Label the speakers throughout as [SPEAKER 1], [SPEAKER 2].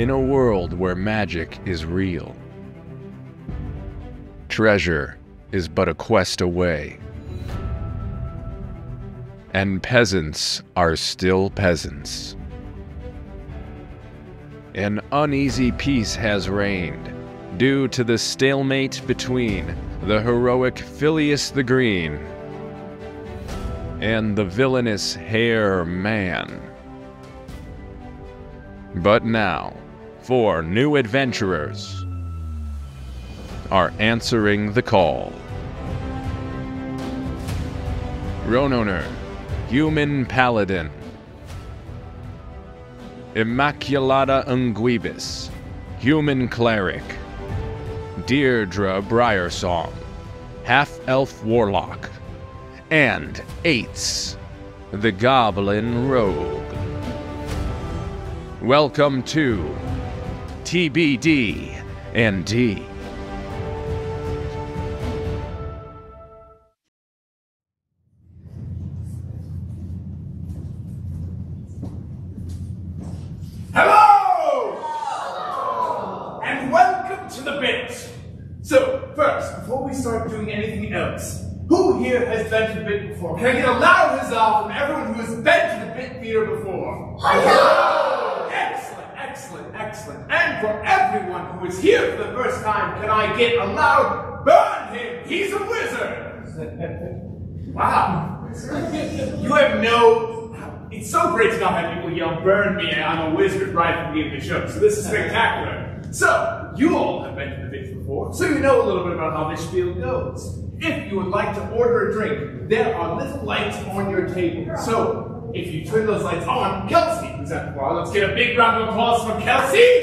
[SPEAKER 1] in a world where magic is real. Treasure is but a quest away. And peasants are still peasants. An uneasy peace has reigned due to the stalemate between the heroic Phileas the Green and the villainous Hare Man. But now, four new adventurers are answering the call. Ronunur, human paladin. Immaculata Unguibus, human cleric. Deirdre Briarsong, half elf warlock. And Eights, the goblin rogue. Welcome to TBD and
[SPEAKER 2] who is here for the first time, can I get a loud burn him? He's a wizard! wow. You have no. It's so great to not have people yell, burn me, I'm a wizard right at the beginning of the show. So this is spectacular. So, you all have been to the bits before, so you know a little bit about how this spiel goes. If you would like to order a drink, there are little lights on your table. So, if you turn those lights on, Kelsey is at the bar. Let's get a big round of applause for Kelsey.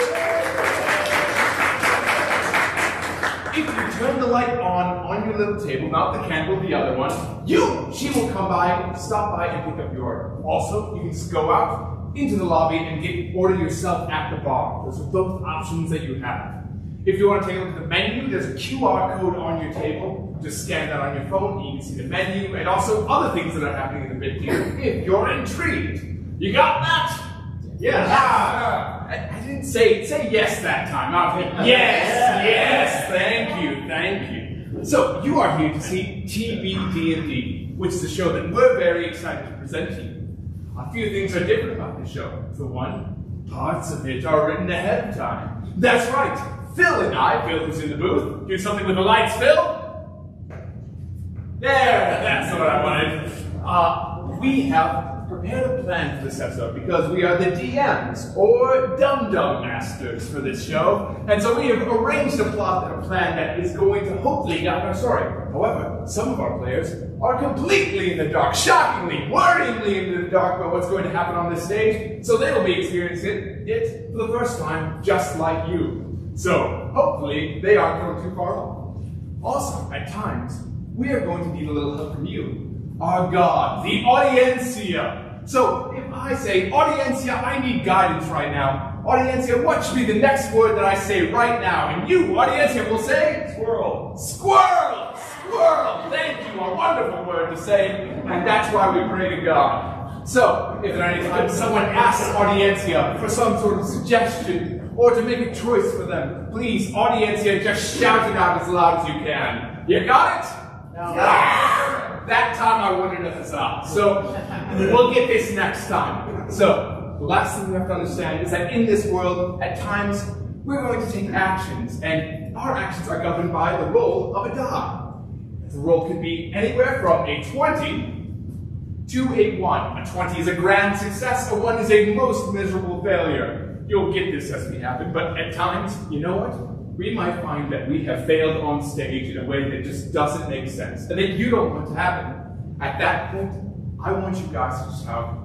[SPEAKER 2] If you turn the light on on your little table, not the candle, the other one, you, she will come by, stop by, and pick up your order. Also, you can just go out into the lobby and get order yourself at the bar. Those are both options that you have. If you want to take a look at the menu, there's a QR code on your table. Just scan that on your phone, you can see the menu, and also other things that are happening in the bit here, if you're intrigued. You got that? Yeah. I, I didn't say say yes that time. Not yes, yes. Thank you, thank you. So you are here to see TBD&D, which is a show that we're very excited to present to you. A few things are different about this show. For one, parts of it are written ahead of time. That's right. Phil and I, Phil who's in the booth, do something with the lights, Phil. There, that's what I wanted. Uh, we have prepared a plan for this episode because we are the DMs, or Dum Dum Masters, for this show. And so we have arranged a plot and a plan that is going to hopefully guide our story. However, some of our players are completely in the dark, shockingly, worryingly in the dark about what's going to happen on this stage. So they will be experiencing it for the first time, just like you. So hopefully they aren't going too far off. Also, at times, we are going to need a little help from you, our God, the Audiencia. So if I say, Audiencia, I need guidance right now, Audiencia, what should be the next word that I say right now? And you, Audiencia, will say, Squirrel. Squirrel! Squirrel! Thank you, a wonderful word to say, and that's why we pray to God. So, if at any time someone asks Audiencia for some sort of suggestion or to make a choice for them, please, Audiencia, just shout it out as loud as you can. You got it? Yeah. That time I wanted a huzzah. So we'll get this next time. So the last thing we have to understand is that in this world, at times, we're going to take actions, and our actions are governed by the roll of a die. The roll could be anywhere from a 20 to a 1. A 20 is a grand success, a 1 is a most miserable failure. You'll get this as we happen, but at times, you know what? We might find that we have failed on stage in a way that just doesn't make sense, and that you don't want to happen. At that point, I want you guys to shout,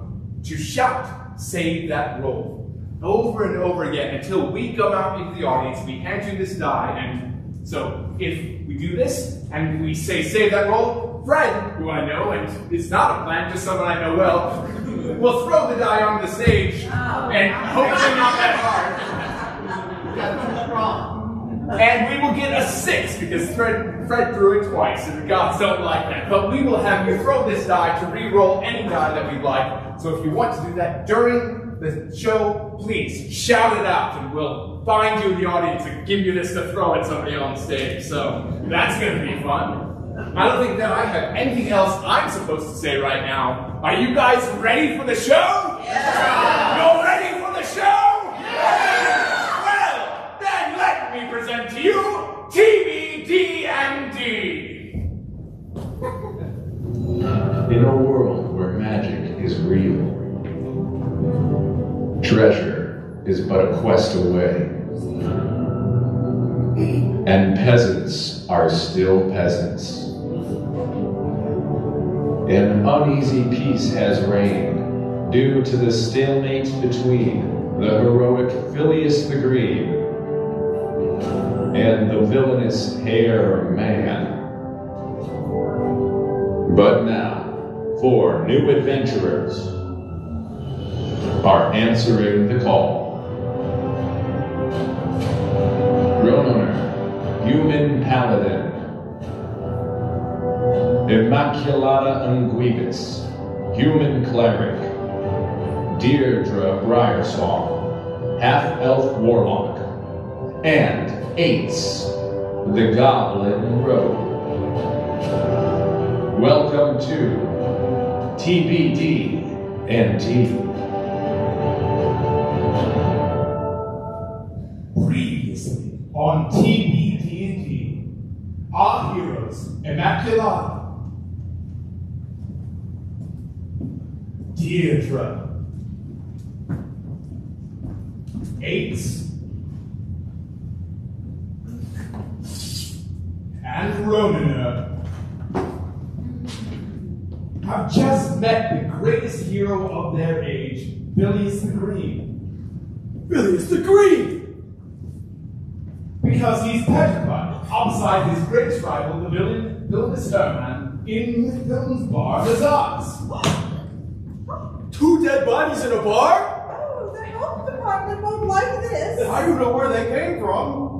[SPEAKER 2] to shout, save that role over and over again until we come out into the audience, we hand you this die, and so if we do this, and we say save that role, Fred, who I know, and it's not a plan, just someone I know well, will throw the die on the stage, oh, and hopefully not that hard. And we will get a six because Fred, Fred threw it twice, and the gods don't like that. But we will have you throw this die to re-roll any die that we'd like. So if you want to do that during the show, please shout it out, and we'll find you in the audience and give you this to throw at somebody on stage. So that's going to be fun. I don't think that I have anything else I'm supposed to say right now. Are you guys ready for the show? Yeah! You're ready for the show? Yeah! Well, then let me present to you TBD&D.
[SPEAKER 1] In a world where magic is real, treasure is but a quest away, and peasants are still peasants. An uneasy peace has reigned due to the stalemate between the heroic Phileas the Green and the villainous Hair Man. But now, four new adventurers are answering the call. Ronunur, human paladin. Immaculata Unguibus, human cleric. Deirdre Briarsong, half-elf warlock. And Ace, the goblin rogue. Welcome to TBD and T.
[SPEAKER 2] Previously on TBD&D, our heroes, Immaculata, Deirdre, Ace, and Ronina have just met the greatest hero of their age, Bilius the Green. Bilius the Green! Because he's petrified outside his greatest rival, the villain, villainous Herman, in the villain's bar, The Lazar's.
[SPEAKER 3] Two dead bodies in a bar?
[SPEAKER 4] Oh, the health department won't like this.
[SPEAKER 3] I don't know where they came from,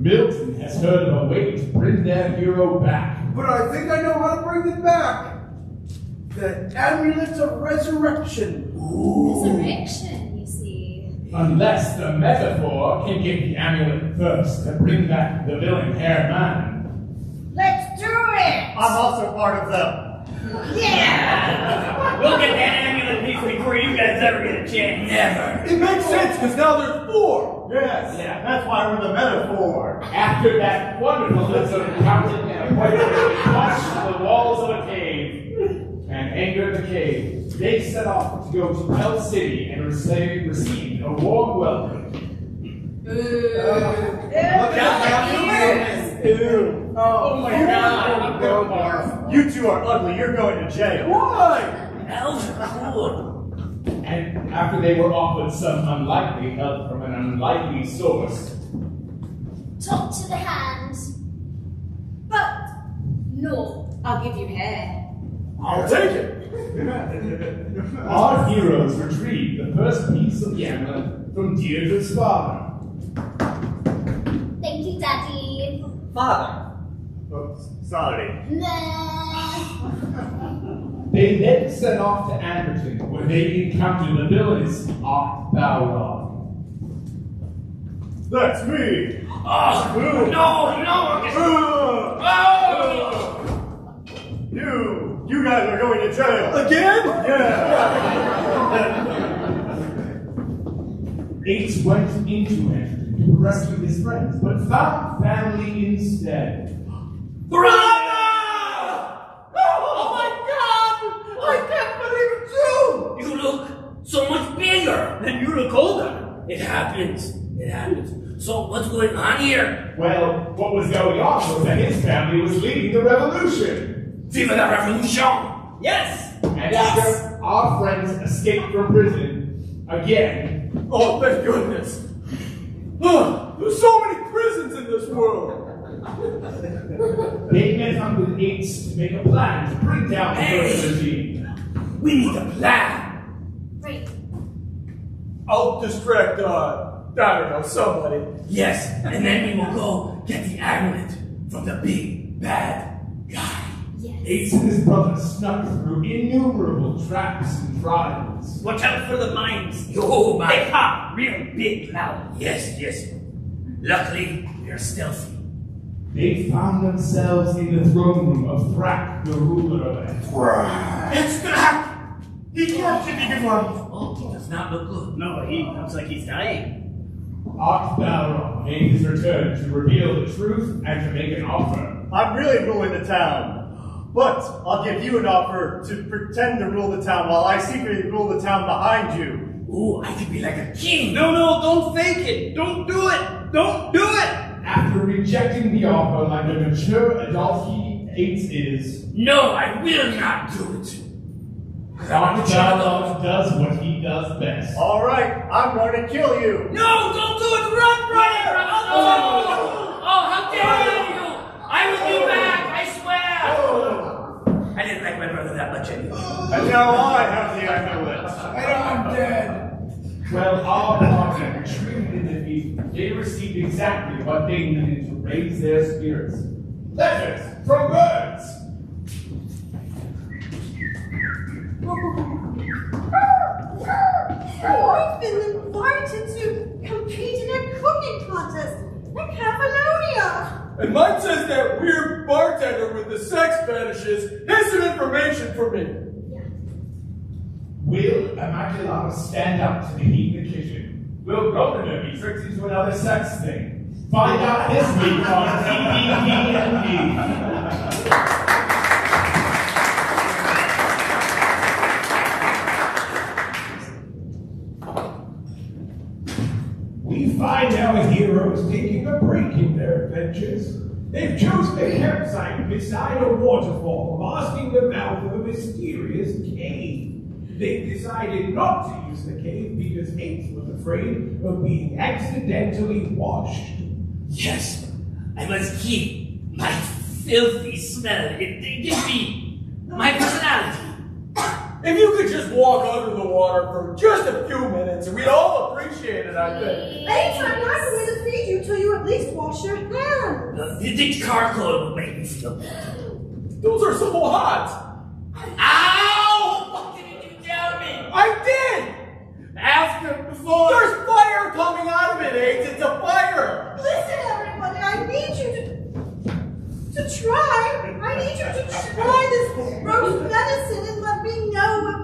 [SPEAKER 2] Milton has heard of a way to bring that hero back.
[SPEAKER 3] but I think I know how to bring them back. The amulet of resurrection.
[SPEAKER 5] Resurrection, you see.
[SPEAKER 2] Unless the metaphor can get the amulet first to bring back the villain Hairman.
[SPEAKER 5] Let's do it!
[SPEAKER 6] I'm also part of them.
[SPEAKER 5] Yeah!
[SPEAKER 6] We'll get that amulet piece before you guys ever get a chance. Never.
[SPEAKER 3] It makes sense because now there's four.
[SPEAKER 6] Yes, yeah, that's why we're the metaphor.
[SPEAKER 2] After that wonderful little encounter, they watched the walls of a cave and anchored the cave. They set off to go to Hell City and receive, receive a warm welcome.
[SPEAKER 6] Ew. Oh, oh, my god. You two are ugly. You're going to jail.
[SPEAKER 3] Why?
[SPEAKER 6] Elves are cool.
[SPEAKER 2] And after they were offered some unlikely help from an unlikely source,
[SPEAKER 5] Talk to the hands. But, no, I'll give you hair.
[SPEAKER 3] I'll take it.
[SPEAKER 2] our heroes retrieved the first piece of the amulet from Deirdre's father.
[SPEAKER 5] Thank you, Daddy.
[SPEAKER 6] Father. Oh, sorry.
[SPEAKER 5] Nah.
[SPEAKER 2] They then set off to Anderton, where they encountered the villainous Art Balrog.
[SPEAKER 6] That's me. Oh, no, no. Oh. You, you guys are going to jail.
[SPEAKER 3] Again?
[SPEAKER 6] Yeah.
[SPEAKER 2] Ace went into Anderton to rescue his friends, but found family instead.
[SPEAKER 3] Oh my god! I can't believe it's you!
[SPEAKER 7] You look so much bigger and you look older. It happens. It happens. So what's going on here?
[SPEAKER 2] Well, what was going on was that his family was leading the revolution.
[SPEAKER 7] Viva la revolution! Yes!
[SPEAKER 2] And after our friends escaped from prison, again,
[SPEAKER 3] Oh, thank goodness. Ah, There's so many prisons in this world.
[SPEAKER 2] they met up with Ace to make a plan to bring down the first regime.
[SPEAKER 7] We need a plan.
[SPEAKER 5] Right.
[SPEAKER 3] I'll distract uh, I don't know, somebody.
[SPEAKER 7] Yes, and then we will go get the amulet from the big bad guy. Yes.
[SPEAKER 2] Ace and his brother snuck through innumerable traps and trials.
[SPEAKER 7] Watch out for the mines. Oh my! They pop real big now. Yes, yes. Luckily, we are stealthy.
[SPEAKER 2] They found themselves in the throne room of Thrak, the ruler of Earth.
[SPEAKER 6] It's Thrak! He captured me before.
[SPEAKER 7] He does not look good.
[SPEAKER 8] No, he looks like he's dying.
[SPEAKER 2] Art Balron made his return to reveal the truth and to make an offer.
[SPEAKER 6] I'm really ruling the town. But I'll give you an offer to pretend to rule the town while I secretly rule the town behind you.
[SPEAKER 7] Ooh, I could be like a king.
[SPEAKER 3] No, no, don't fake it. Don't do it. Don't do it.
[SPEAKER 2] After rejecting the offer like a mature adult he Ace is,
[SPEAKER 7] No, I will not do it.
[SPEAKER 2] Art Balron does what he does best.
[SPEAKER 6] All right, I'm going to kill you.
[SPEAKER 7] No, don't do it. Run, brother. Oh, oh, oh, how dare you! I will be back. I swear. I didn't like my brother that much anyway.
[SPEAKER 6] And now I have the amulet.
[SPEAKER 9] And I'm dead.
[SPEAKER 2] Well, our party retreated in defeat. They received exactly what they needed to raise their spirits. Letters from birds.
[SPEAKER 4] I've been invited to compete in a cooking contest in Catalonia.
[SPEAKER 3] And mine says that weird bartender with the sex fetishes has some information for me.
[SPEAKER 2] Will Immaculata stand up to the heat in the kitchen? Will Governor be tricked into another sex thing? Find out this week on TBD&D. We find our heroes taking a break in their adventures. They've chosen a campsite beside a waterfall, masking the mouth of a mysterious cave. They decided not to use the cave because Ace was afraid of being accidentally washed.
[SPEAKER 7] Yes, I must keep my filthy smell. It, it gives me my personality.
[SPEAKER 3] If you could just walk under the water for just a few minutes, we'd all appreciate it, I think.
[SPEAKER 4] Anytime I'm going to feed you till you at least wash your hands.
[SPEAKER 7] The, the charcoal will make me feel better.
[SPEAKER 3] Those are so hot.
[SPEAKER 7] Ow! What didn't you tell me?
[SPEAKER 3] I did!
[SPEAKER 7] Ask her before.
[SPEAKER 3] There's fire coming out of it, Ace. It's a fire.
[SPEAKER 4] Listen, everybody, I need you to to try. I need you to try this roast venison and let me know if.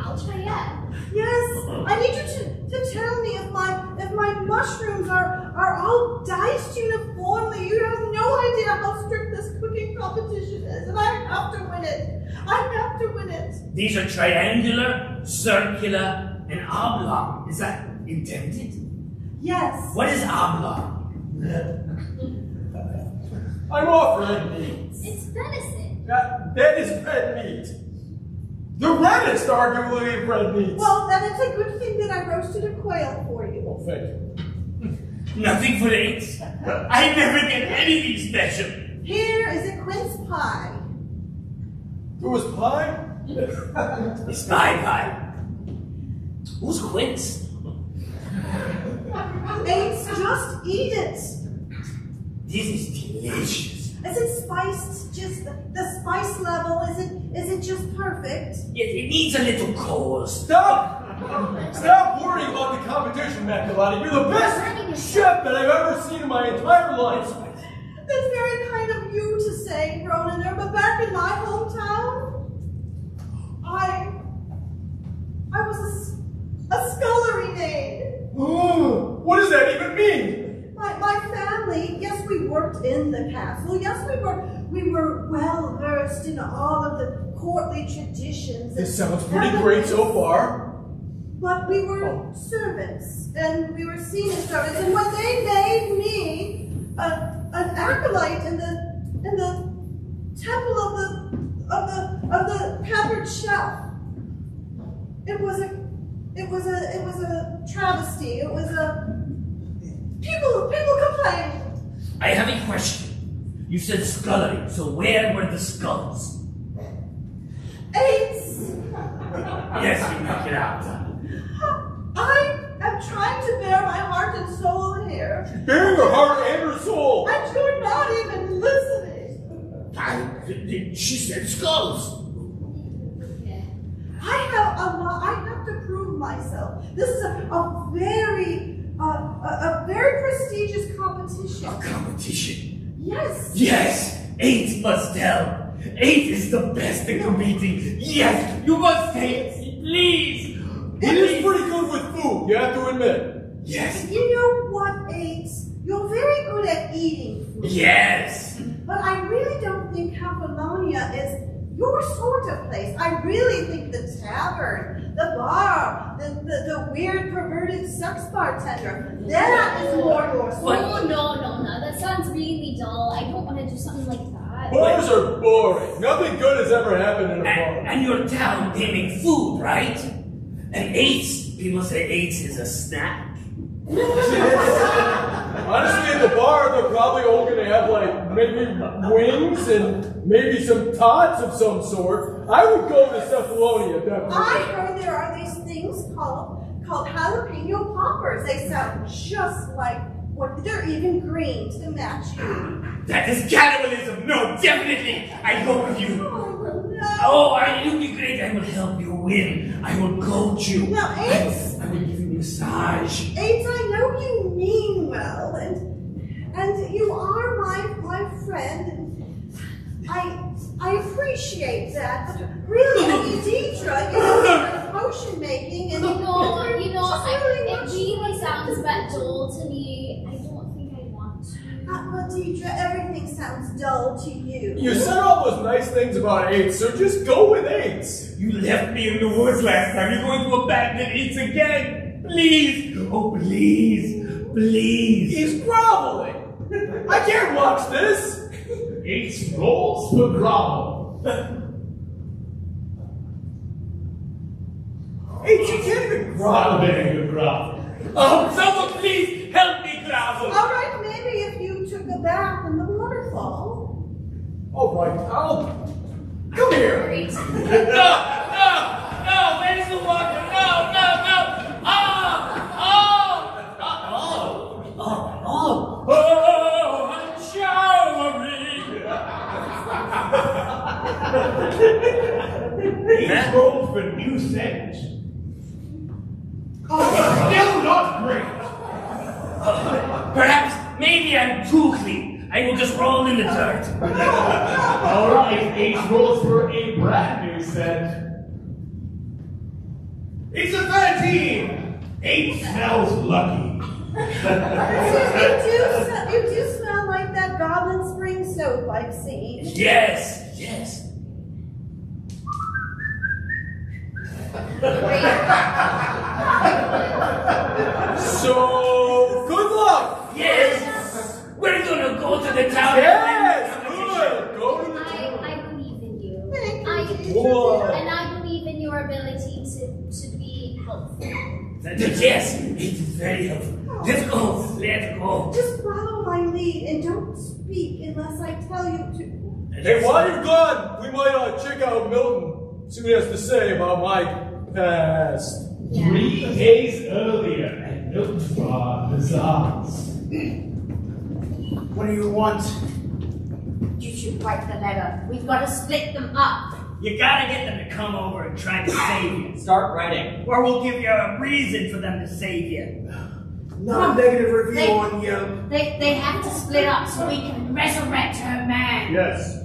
[SPEAKER 5] I'll try it.
[SPEAKER 4] Yes, I need you to, to tell me if my if my mushrooms are are all diced uniformly. You have no idea how strict this cooking competition is, and I have to win it. I have to win it.
[SPEAKER 7] These are triangular, circular, and oblong. Is that intended?
[SPEAKER 4] Yes.
[SPEAKER 7] What is oblong?
[SPEAKER 3] I'm off red meat.
[SPEAKER 5] It's venison.
[SPEAKER 3] That, that is red meat. The reddest, arguably, of red meat.
[SPEAKER 4] Well, then it's a good thing that I roasted a quail for you.
[SPEAKER 3] Well, thank you.
[SPEAKER 7] Nothing for eight. I never get anything special.
[SPEAKER 4] Here is a quince pie.
[SPEAKER 3] There was pie?
[SPEAKER 7] It's my pie. Who's Quince?
[SPEAKER 4] It's just eat it.
[SPEAKER 7] This is delicious.
[SPEAKER 4] Is it spiced? Just the, the spice level? Is it is it just perfect?
[SPEAKER 7] It, it needs a little coal.
[SPEAKER 3] Stop! Stop worrying about the competition, Maculata. You're the best chef that I've ever seen in my entire life.
[SPEAKER 4] That's very kind of you to say, Ronunur, but back in my hometown, I I was a, s- a scullery maid.
[SPEAKER 3] Ooh, what does that even mean?
[SPEAKER 4] My, my family, yes, we worked in the castle. Yes, we were we were well versed in all of the courtly traditions.
[SPEAKER 3] This sounds pretty great so far.
[SPEAKER 4] But we were
[SPEAKER 3] Oh.
[SPEAKER 4] servants, and we were seen as servants. And when they made me a, an acolyte in the in the temple of the of the of the pampered chef, it was a it was a it was a travesty. It was a people people complained.
[SPEAKER 7] I have a question. You said scullery, so where were the skulls?
[SPEAKER 4] AIDS.
[SPEAKER 7] Yes, you knock it out.
[SPEAKER 4] I am trying to bear my heart and soul here.
[SPEAKER 3] She's Bearing her heart and her soul.
[SPEAKER 4] And you're not even listening.
[SPEAKER 9] I, she said skulls.
[SPEAKER 4] I have a lot, I have to prove myself. This is a, a very, uh, a, a prestigious competition.
[SPEAKER 7] Competition.
[SPEAKER 4] Yes.
[SPEAKER 7] Yes, eight must tell. Eight is the best at competing. Yes, you must taste, please.
[SPEAKER 3] He is pretty good with food, you have to admit.
[SPEAKER 7] Yes,
[SPEAKER 4] You know what, Ace? You're very good at eating food.
[SPEAKER 7] yes.
[SPEAKER 4] But I really don't think Capolonia is your sort of place. I really think the tavern, the bar, the, the, the weird perverted sex bartender, that is more your sort.
[SPEAKER 5] Oh, no, no, no. That sounds really dull. I don't want to do something like that.
[SPEAKER 3] Bars are boring. Nothing good has ever happened in a
[SPEAKER 7] And,
[SPEAKER 3] bar.
[SPEAKER 7] and your town, they make food, right? And eight, people say eight is a snack.
[SPEAKER 3] Honestly, at the bar, they're probably all gonna have like maybe wings and maybe some tots of some sort. I would go to Cephalonia,
[SPEAKER 4] I heard there are these things called called jalapeno poppers. They sound just like what they're even green to match you.
[SPEAKER 7] That is cannibalism. No, definitely. I go with you.
[SPEAKER 4] Oh no.
[SPEAKER 7] Oh, I, you'll be great. I will help you win. I will coach you.
[SPEAKER 4] Now,
[SPEAKER 7] I,
[SPEAKER 4] Ace,
[SPEAKER 7] I will give you a massage.
[SPEAKER 4] Ace, I know you mean well, and and you are my my friend, and I I appreciate that. But really, Deidre, you know, potion making and
[SPEAKER 5] You know, you know,
[SPEAKER 4] She's
[SPEAKER 5] I,
[SPEAKER 4] really
[SPEAKER 5] it
[SPEAKER 4] much
[SPEAKER 5] really
[SPEAKER 4] like
[SPEAKER 5] sounds a
[SPEAKER 4] that.
[SPEAKER 5] bit dull to me. I don't think I want to.
[SPEAKER 4] Uh, but Deidre, everything sounds dull to you.
[SPEAKER 3] You said all those nice things about eights, so just go with eights.
[SPEAKER 7] You left me in the woods last time. You're going to abandon eights again. Please. Oh, please. Please.
[SPEAKER 3] He's groveling. I can't watch this.
[SPEAKER 10] Ace rolls for grovel.
[SPEAKER 3] Eights, you can't even
[SPEAKER 10] Not
[SPEAKER 3] grovel.
[SPEAKER 10] very good grovel.
[SPEAKER 7] Oh, someone please help me, Gravel.
[SPEAKER 4] All right, maybe if you took a bath in the waterfall.
[SPEAKER 3] All right, I'll come here.
[SPEAKER 10] Ace rolls for new scent. But still not great.
[SPEAKER 7] Perhaps, maybe I'm too clean. I will just roll in the dirt.
[SPEAKER 10] All right, Ace rolls for a brand new scent. It's a 13. Ace smells lucky.
[SPEAKER 4] you, do, smell- you do smell like that goblin spring soap I've seen.
[SPEAKER 7] Yes, yes.
[SPEAKER 3] So, good luck.
[SPEAKER 7] Yes! We're gonna go to the town.
[SPEAKER 3] Yes, good. Go to the
[SPEAKER 5] I, I believe in you. I,
[SPEAKER 4] Deidre.
[SPEAKER 3] Whoa.
[SPEAKER 5] and I believe in your ability to, to be helpful.
[SPEAKER 7] Yes, it is very helpful. Let's go, let's go.
[SPEAKER 4] Just follow my lead and don't speak unless I tell you to.
[SPEAKER 3] Hey, while you're gone, we might uh, check out Milton. See what he has to say about my Uh, past.
[SPEAKER 10] Three days earlier at Milton Bar Bazaars.
[SPEAKER 9] What do you want?
[SPEAKER 11] You should write the letter. We've got to split them up.
[SPEAKER 12] You gotta get them to come over and try to save you.
[SPEAKER 13] Start writing.
[SPEAKER 12] Or we'll give you a reason for them to save you.
[SPEAKER 9] Not a negative review
[SPEAKER 11] They-
[SPEAKER 9] on Yelp.
[SPEAKER 11] They, they have to split up so we can resurrect her man.
[SPEAKER 3] Yes.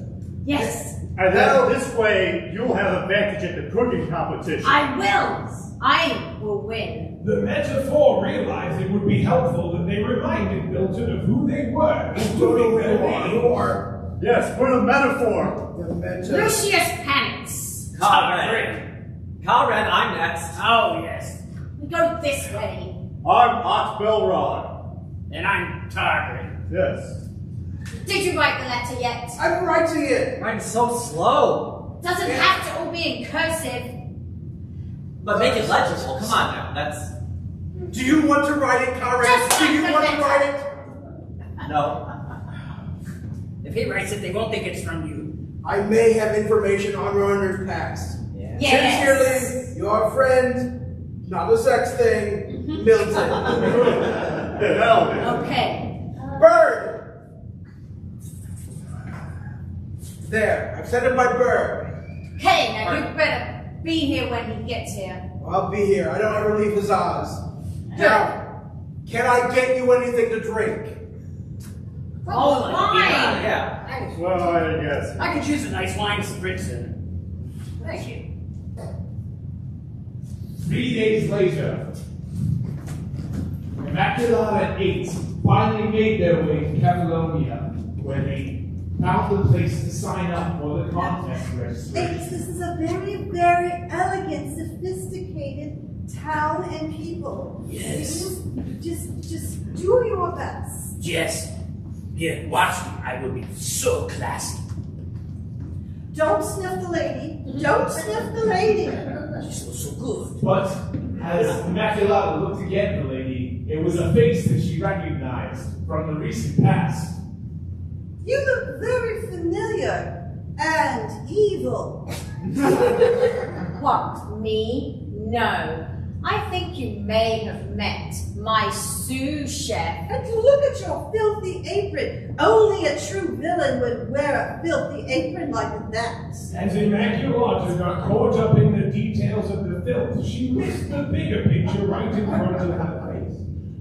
[SPEAKER 11] Yes,
[SPEAKER 3] And then this way, you'll have advantage at the cooking competition.
[SPEAKER 11] I will. I will win.
[SPEAKER 10] The metaphor realized it would be helpful that they reminded Milton of who they were, including their name.
[SPEAKER 3] Yes, for the metaphor.
[SPEAKER 9] The meta.
[SPEAKER 11] Lucius panics.
[SPEAKER 13] Conrad. Conrad, I'm next.
[SPEAKER 12] Oh, yes.
[SPEAKER 11] We go this way.
[SPEAKER 3] I'm Ot Belrod.
[SPEAKER 12] And I'm Target.
[SPEAKER 3] Yes.
[SPEAKER 11] Did you write the letter yet?
[SPEAKER 9] I'm writing it.
[SPEAKER 13] Writing's so slow.
[SPEAKER 11] Doesn't have to all be in cursive.
[SPEAKER 13] But make it legible. Come on now. That's
[SPEAKER 9] Do you want to write it, Conrad? Do you
[SPEAKER 11] like the
[SPEAKER 9] want to write it?
[SPEAKER 13] no.
[SPEAKER 12] If he writes it, they won't think it's from you.
[SPEAKER 9] I may have information on Roner's past.
[SPEAKER 13] Yeah.
[SPEAKER 11] Yes.
[SPEAKER 9] Sincerely, your friend, not a sex thing, mm-hmm. Milton.
[SPEAKER 3] No.
[SPEAKER 11] Okay.
[SPEAKER 9] Bird! There, I've sent it by bird.
[SPEAKER 11] Hey, now you better be here when he gets here.
[SPEAKER 9] I'll be here. I don't ever leave his Oz. Now, can I get you anything to drink?
[SPEAKER 12] Oh,
[SPEAKER 11] Fine.
[SPEAKER 13] Yeah, yeah.
[SPEAKER 3] Well, I guess.
[SPEAKER 12] I could choose a nice wine spritzer.
[SPEAKER 11] Thank you.
[SPEAKER 10] Three days later, Immaculata and Eight finally made their way to Catalonia, where they found the place to sign up for the contest registration.
[SPEAKER 4] Thanks. This is a very, very elegant, sophisticated town and people.
[SPEAKER 7] Yes.
[SPEAKER 4] You Just, just do your best.
[SPEAKER 7] Yes. Here, watch me. I will be so classy.
[SPEAKER 4] Don't sniff the lady. Don't sniff the lady.
[SPEAKER 7] She smells so good.
[SPEAKER 10] But as Immaculata looked again at the lady, it was a face that she recognized from the recent past.
[SPEAKER 4] You look very familiar and evil.
[SPEAKER 11] What, me? No. I think you may have met my sous chef.
[SPEAKER 4] And look at your filthy apron. Only a true villain would wear a filthy apron like that.
[SPEAKER 10] As Immaculata got caught up in the details of the filth, she missed the bigger picture right in front of her face.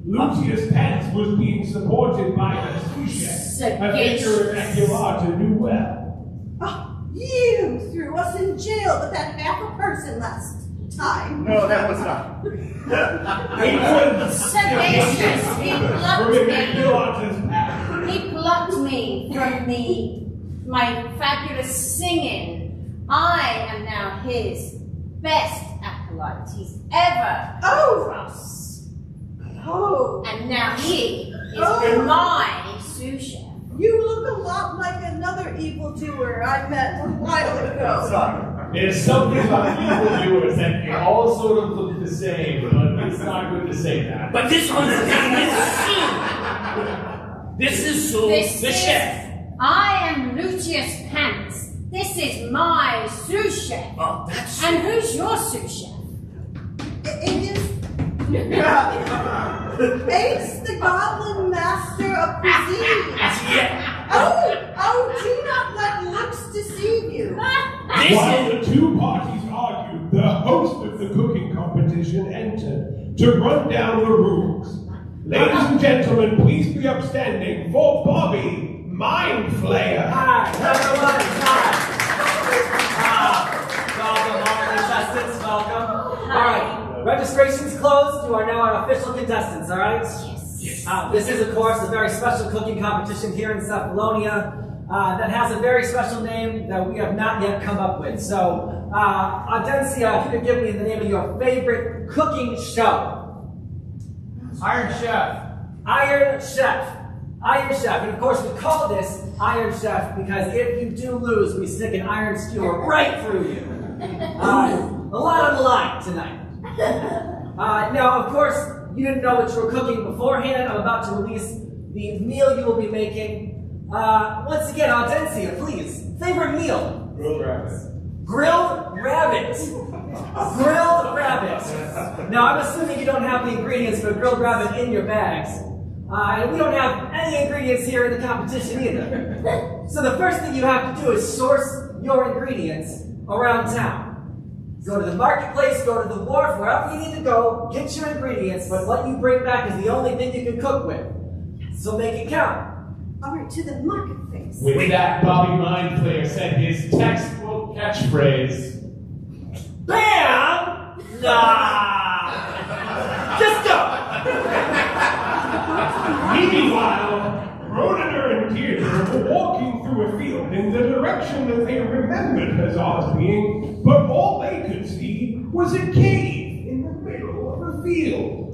[SPEAKER 10] Lucius Pence was being supported by a sous chef, a figure Immaculata knew well.
[SPEAKER 4] Oh, you threw us in jail with that half a person last time.
[SPEAKER 3] No, that was not.
[SPEAKER 10] It was
[SPEAKER 11] Sebastius, he
[SPEAKER 10] from
[SPEAKER 11] plucked me.
[SPEAKER 10] Immaculata's past.
[SPEAKER 11] He plucked me from the my fabulous singing. I am now his best acolyte he's ever
[SPEAKER 4] Oh.
[SPEAKER 11] crossed.
[SPEAKER 4] Oh,
[SPEAKER 11] And now he is
[SPEAKER 4] Oh.
[SPEAKER 11] my sous chef.
[SPEAKER 4] you look a lot like another evildoer I met a while ago.
[SPEAKER 3] Sorry.
[SPEAKER 10] There's something about evildoers that they all sort of look the same, but it's not good to say that.
[SPEAKER 7] But this one's name is Sue. This is Sue,
[SPEAKER 11] This
[SPEAKER 7] the
[SPEAKER 11] is-
[SPEAKER 7] chef.
[SPEAKER 11] I am Lucius Pants. This is my sous chef.
[SPEAKER 7] Oh, that's
[SPEAKER 11] And who's your sous chef?
[SPEAKER 4] It it is Ace, the Goblin Master of Cuisine.
[SPEAKER 7] yeah.
[SPEAKER 4] Oh, oh, do not let looks deceive you.
[SPEAKER 7] This
[SPEAKER 10] While the two parties argued, the host of the cooking competition entered to run down the rules. Ladies and gentlemen, please be upstanding for Bobby Mind Flayer.
[SPEAKER 13] Hi, everyone. Hi. Ah, welcome, all the contestants. Welcome. All right, registration's closed. You are now our official contestants. All right.
[SPEAKER 7] yes.
[SPEAKER 13] Uh, this is, of course, a very special cooking competition here in Cephalonia uh, that has a very special name that we have not yet come up with. So, uh, Audiencia, if you could give me the name of your favorite cooking show.
[SPEAKER 2] Iron Chef.
[SPEAKER 13] Iron Chef. Iron Chef. And of course, we call this Iron Chef because if you do lose, we stick an iron skewer right through you. Uh, a lot on the line tonight. Uh, now, of course, you didn't know what you were cooking beforehand. I'm about to release the meal you will be making. Uh, once again, Audiencia, please. Favorite meal?
[SPEAKER 3] Grilled rabbit.
[SPEAKER 13] Grilled rabbit. Grilled rabbit. Now, I'm assuming you don't have the ingredients for grilled rabbit in your bags. Uh, and we don't have any ingredients here in the competition either. So the first thing you have to do is source your ingredients around town. Go to the marketplace, go to the wharf, wherever you need to go, get your ingredients, but what you bring back is the only thing you can cook with. So make it count.
[SPEAKER 4] All right, to the marketplace.
[SPEAKER 10] With that, Bobby Mind Flayer said his textbook catchphrase.
[SPEAKER 13] Bam! Nah! Just go!
[SPEAKER 10] Meanwhile, Rodiner and Deirdre were walking through a field in the direction that they remembered as Oz being, but all they could see was a cave in the middle of a field.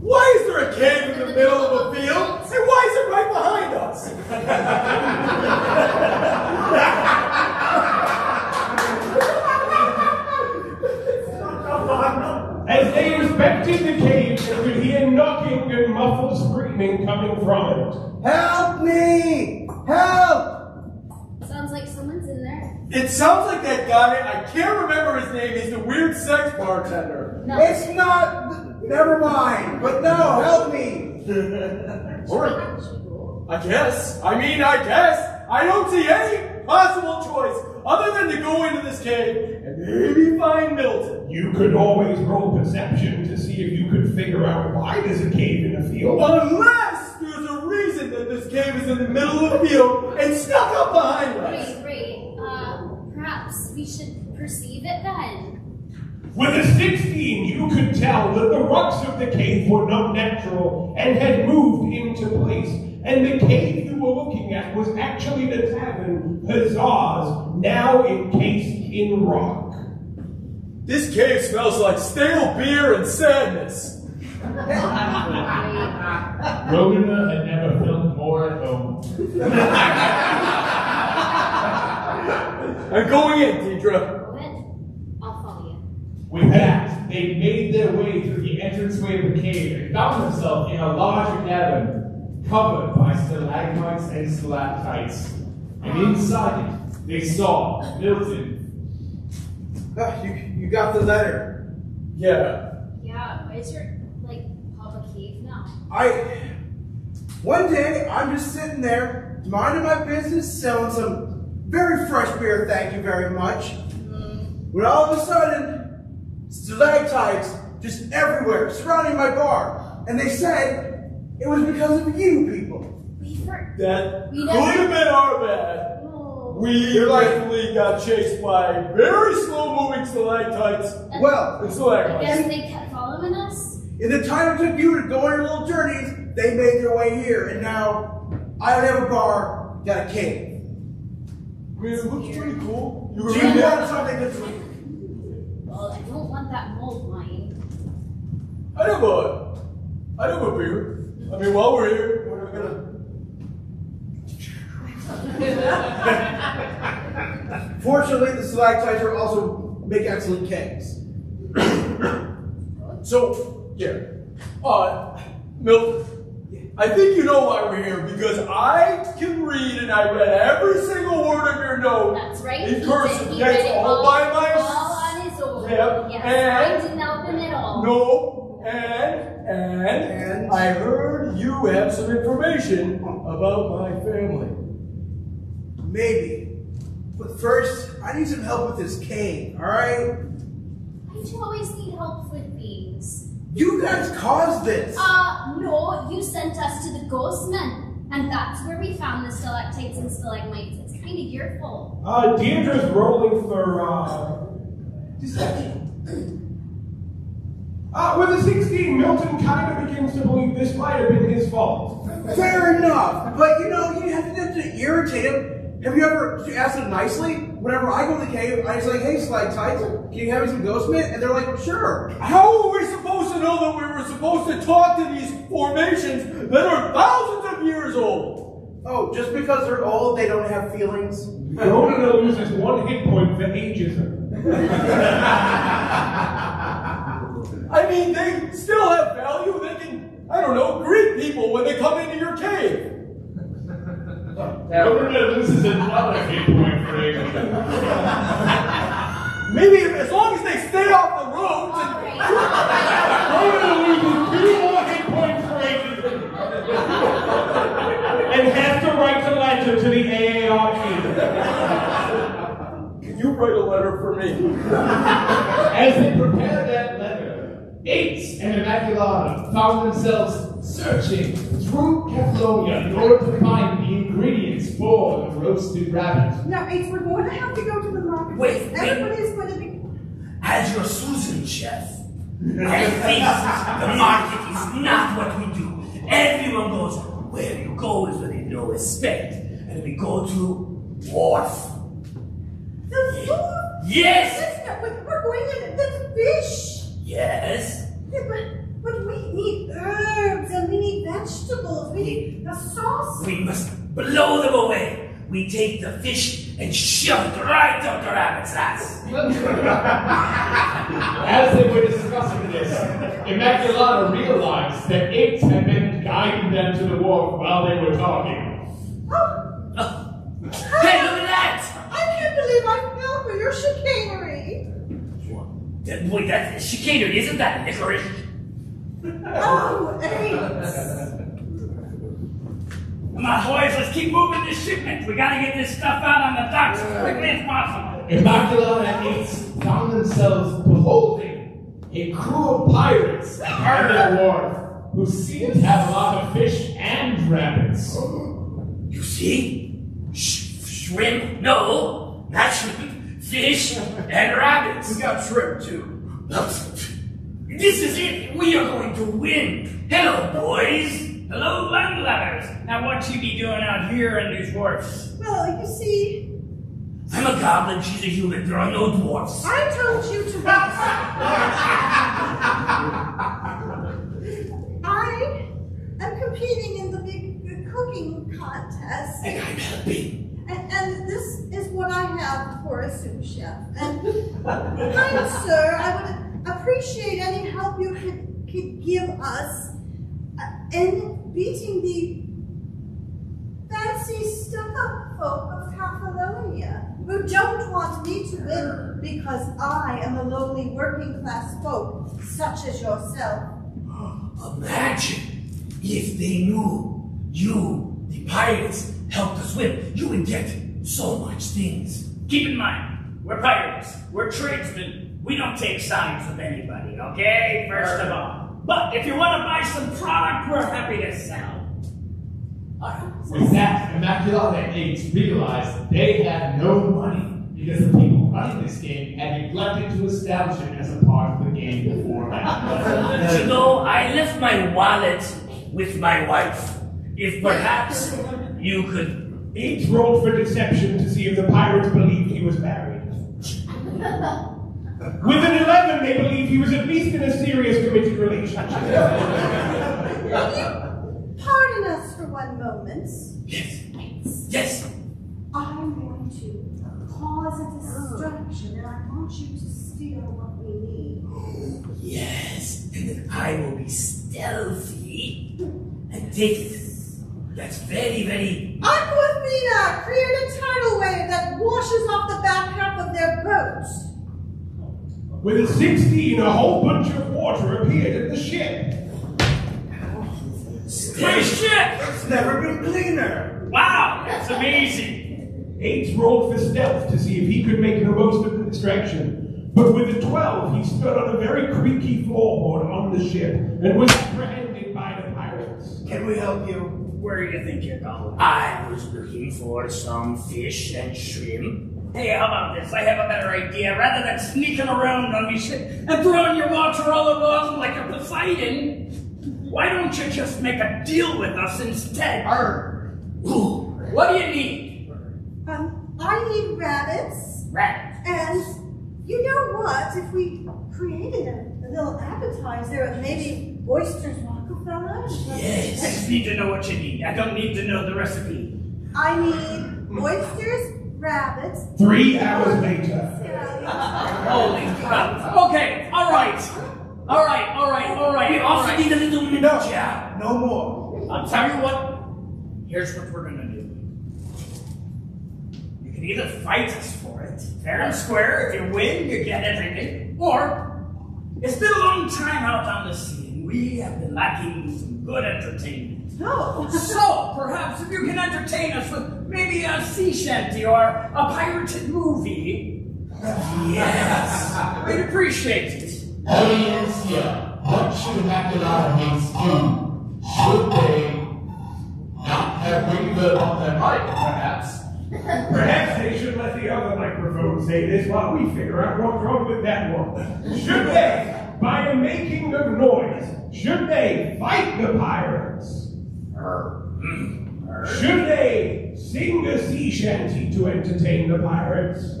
[SPEAKER 9] Why is there a cave in the middle of a field? And why is it right behind us?
[SPEAKER 10] As they inspected the cave, they could hear knocking and muffled screaming coming from it.
[SPEAKER 9] Help me! Help!
[SPEAKER 5] Sounds like someone's in there.
[SPEAKER 9] It sounds like that guy, I can't remember his name, he's the weird sex bartender.
[SPEAKER 5] No.
[SPEAKER 9] It's not, Never mind. But no, help me.
[SPEAKER 11] Alright. Should we go?
[SPEAKER 9] I guess. I mean, I guess. I don't see any possible choice other than to go into this cave and maybe find Milton.
[SPEAKER 10] You could always roll perception to see if you could figure out why there's a cave in the field.
[SPEAKER 9] Unless there's a reason that this cave is in the middle of the field and snuck up behind us.
[SPEAKER 5] Great, great. Perhaps we should perceive it then.
[SPEAKER 10] With a 16, you could tell that the rocks of the cave were not natural and had moved into place. And the cave you were looking at was actually the tavern, Huzzahs, now encased in rock.
[SPEAKER 9] This cave smells like stale beer and sadness.
[SPEAKER 2] Rhoda had never felt more at home.
[SPEAKER 9] I'm going in, Deidre.
[SPEAKER 5] Go ahead. I'll follow you.
[SPEAKER 2] With that, they made their way through the entranceway of the cave and found themselves in a large cavern covered by stalagmites and stalactites. And inside it, they saw Milton.
[SPEAKER 9] Ah, you, you got the letter. Yeah.
[SPEAKER 5] Yeah, why is your, like, pub a cave now?
[SPEAKER 9] I. One day, I'm just sitting there, minding my business, selling some very fresh beer, thank you very much. When all of a sudden, stalactites just everywhere, surrounding my bar. And they said it was because of you people.
[SPEAKER 5] We for,
[SPEAKER 9] That
[SPEAKER 5] We
[SPEAKER 9] could
[SPEAKER 5] never-
[SPEAKER 9] have been our bad.
[SPEAKER 5] no.
[SPEAKER 9] We definitely got chased by very slow moving stalactites. Well, and
[SPEAKER 5] I
[SPEAKER 9] stalagmites.
[SPEAKER 5] guess they kept following us?
[SPEAKER 9] In the time it took you to go on your little journeys, they made their way here, and now I don't have a bar, got a cave. I mean, it looks pretty cool. You
[SPEAKER 5] Do you
[SPEAKER 9] want something that's
[SPEAKER 5] Well, I don't want that mold wine.
[SPEAKER 9] I have a, I have a beer. I mean, while we're here, we're gonna. Fortunately, the stalactites are also make excellent kegs. so, yeah. Uh, Milton, I think you know why we're here because I can read and I read every single word of your note
[SPEAKER 5] That's right.
[SPEAKER 9] in
[SPEAKER 5] he
[SPEAKER 9] cursive.
[SPEAKER 5] He
[SPEAKER 9] That's
[SPEAKER 5] read it
[SPEAKER 9] all by myself.
[SPEAKER 5] All on his own.
[SPEAKER 9] Yep.
[SPEAKER 5] Yes,
[SPEAKER 9] And-
[SPEAKER 5] I didn't help him at all.
[SPEAKER 9] No, and, and, and I heard you have some information about my family. Maybe. But first, I need some help with this cane, alright?
[SPEAKER 5] Why do you always need help with things?
[SPEAKER 9] You guys caused this!
[SPEAKER 5] Uh, no, you sent us to the ghost men. And that's where we found the stalactites and stalagmites. It's kind of your fault.
[SPEAKER 10] Uh, Deirdre's rolling for, uh, deception. Uh, with a 16, Milton kind of begins to believe this might have been his fault.
[SPEAKER 9] Fair enough, but you know, you have to, have to irritate him. Have you ever asked him nicely? Whenever I go to the cave, I just like, hey, stalactites, can you have me some ghost mint? And they're like, sure. How are we supposed to know that we were supposed to talk to these formations that are thousands of years old? Oh, just because they're old, they don't have feelings?
[SPEAKER 10] Rhoda loses one hit point for ageism.
[SPEAKER 9] I mean, they still have value. They can, I don't know, greet people when they come into your cave.
[SPEAKER 2] Rhoda loses another hit point for Adrian.
[SPEAKER 9] Maybe if- as long as they stay off the roads and
[SPEAKER 10] Rhoda loses two more hit points for ageism. and has to write a letter to the AARP.
[SPEAKER 9] Can you write a letter for me?
[SPEAKER 2] As they prepared that letter, Ace and Immaculata found themselves searching through Kefalonia in order to find the ingredients for the roasted rabbit.
[SPEAKER 4] Now, Ace, we're going to have to go to the market.
[SPEAKER 7] Wait, wait.
[SPEAKER 4] Everybody's going to be.
[SPEAKER 7] As your Susan chef, I think the market is not what we do. Everyone goes where you go is where they know respect. And we go to wharf.
[SPEAKER 4] The store?
[SPEAKER 7] Yes!
[SPEAKER 4] That's not what we're going to. The fish.
[SPEAKER 7] Yes.
[SPEAKER 4] Yeah, but, but we need herbs and we need vegetables. We need the sauce.
[SPEAKER 7] We must blow them away. We take the fish and shove it right up the rabbit's ass.
[SPEAKER 2] As they were discussing this, Immaculata realized that Ace had been guiding them to the wharf while they were talking.
[SPEAKER 4] Oh,
[SPEAKER 7] Hey, look at that!
[SPEAKER 4] I can't believe I fell for your chicanery.
[SPEAKER 7] That, wait, that's chicanery, isn't that licorice?
[SPEAKER 4] Oh, eight.
[SPEAKER 7] Come on, boys, let's keep moving this shipment. We gotta get this stuff out on the docks as quickly as possible.
[SPEAKER 10] Immaculata and Ace found themselves beholding a crew of pirates at their wharf who seemed to have a lot of fish and rabbits.
[SPEAKER 7] You see? Sh- shrimp? No, not shrimp. Fish and rabbits.
[SPEAKER 9] We got shrimp too.
[SPEAKER 7] This is it. We are going to win. Hello, boys. Hello, landlubbers. Now, what you be doing out here in these wharfs?
[SPEAKER 4] Well, you see,
[SPEAKER 7] I'm a goblin. She's a human. There are no dwarfs.
[SPEAKER 4] I told you to watch I am competing in the big cooking contest.
[SPEAKER 7] And I'm helping.
[SPEAKER 4] And, and this is what I have for a sous chef. And, kind sir, I would appreciate any help you could, could give us uh, in beating the fancy stuck-up folk of Catalonia who don't want me to win because I am a lowly working-class folk such as yourself.
[SPEAKER 7] Imagine if they knew you, the pirates, helped us win. You would get so much things. Keep in mind, we're pirates. We're tradesmen. We don't take sides with anybody, okay? First of all. But if you want to buy some product, we're happy to sell.
[SPEAKER 10] With that, Immaculata and Eights realized they had no money because the people running this game had neglected to establish it as a part of the game beforehand.
[SPEAKER 7] you know, I left my wallet with my wife. If perhaps you could.
[SPEAKER 10] Eights rolled for deception to see if the pirates believed he was married. With an 11, they believed he was at least in a serious committed relationship.
[SPEAKER 4] Pardon us for one moment.
[SPEAKER 7] Yes. Yes.
[SPEAKER 4] I'm going to cause a distraction and I want you to steal what we need.
[SPEAKER 7] Yes. And then I will be stealthy and take it. That's very, very.
[SPEAKER 4] Aquafina, create a tidal wave that washes off the back half of their boat.
[SPEAKER 10] With a 16, a whole bunch of water appeared in the ship.
[SPEAKER 7] Great ship!
[SPEAKER 9] It's never been cleaner.
[SPEAKER 7] Wow, that's amazing.
[SPEAKER 10] Eights rolled for stealth to see if he could make the most of the distraction. But with a 12, he stood on a very creaky floorboard on the ship and was apprehended by the pirates.
[SPEAKER 9] Can we help you?
[SPEAKER 7] Where do you think you're going? I was looking for some fish and shrimp. Hey, how about this? I have a better idea. Rather than sneaking around on me ship and throwing your water all along like a Poseidon, why don't you just make a deal with us instead? Arr. Ooh, what do you need?
[SPEAKER 4] Um, I need rabbits.
[SPEAKER 7] Rabbits.
[SPEAKER 4] And you know what? If we created a, a little appetizer of maybe oysters Rockefeller. Yes.
[SPEAKER 7] I just need to know what you need. I don't need to know the recipe.
[SPEAKER 4] I need oysters, rabbits.
[SPEAKER 10] Three hours later.
[SPEAKER 7] Holy crap. Okay, all right. All right, all right, all right. We also
[SPEAKER 9] right.
[SPEAKER 7] need a little ninja.
[SPEAKER 9] No more.
[SPEAKER 7] I'll tell you what. Here's what we're gonna do. You can either fight us for it, fair and square. If you win, you get everything. Or it's been a long time out on the sea, and we have been lacking some good entertainment.
[SPEAKER 4] No.
[SPEAKER 7] So perhaps if you can entertain us with maybe a sea shanty or a pirated movie. Yes, we'd appreciate it.
[SPEAKER 10] Audiencia, what should Immaculata and Eights do? Should they not have reverb on their mic, perhaps? Perhaps they should let the other microphone say this while we figure out what's wrong with that one. Should they, by the making of noise, should they fight the pirates? Should they sing a sea shanty to entertain the pirates?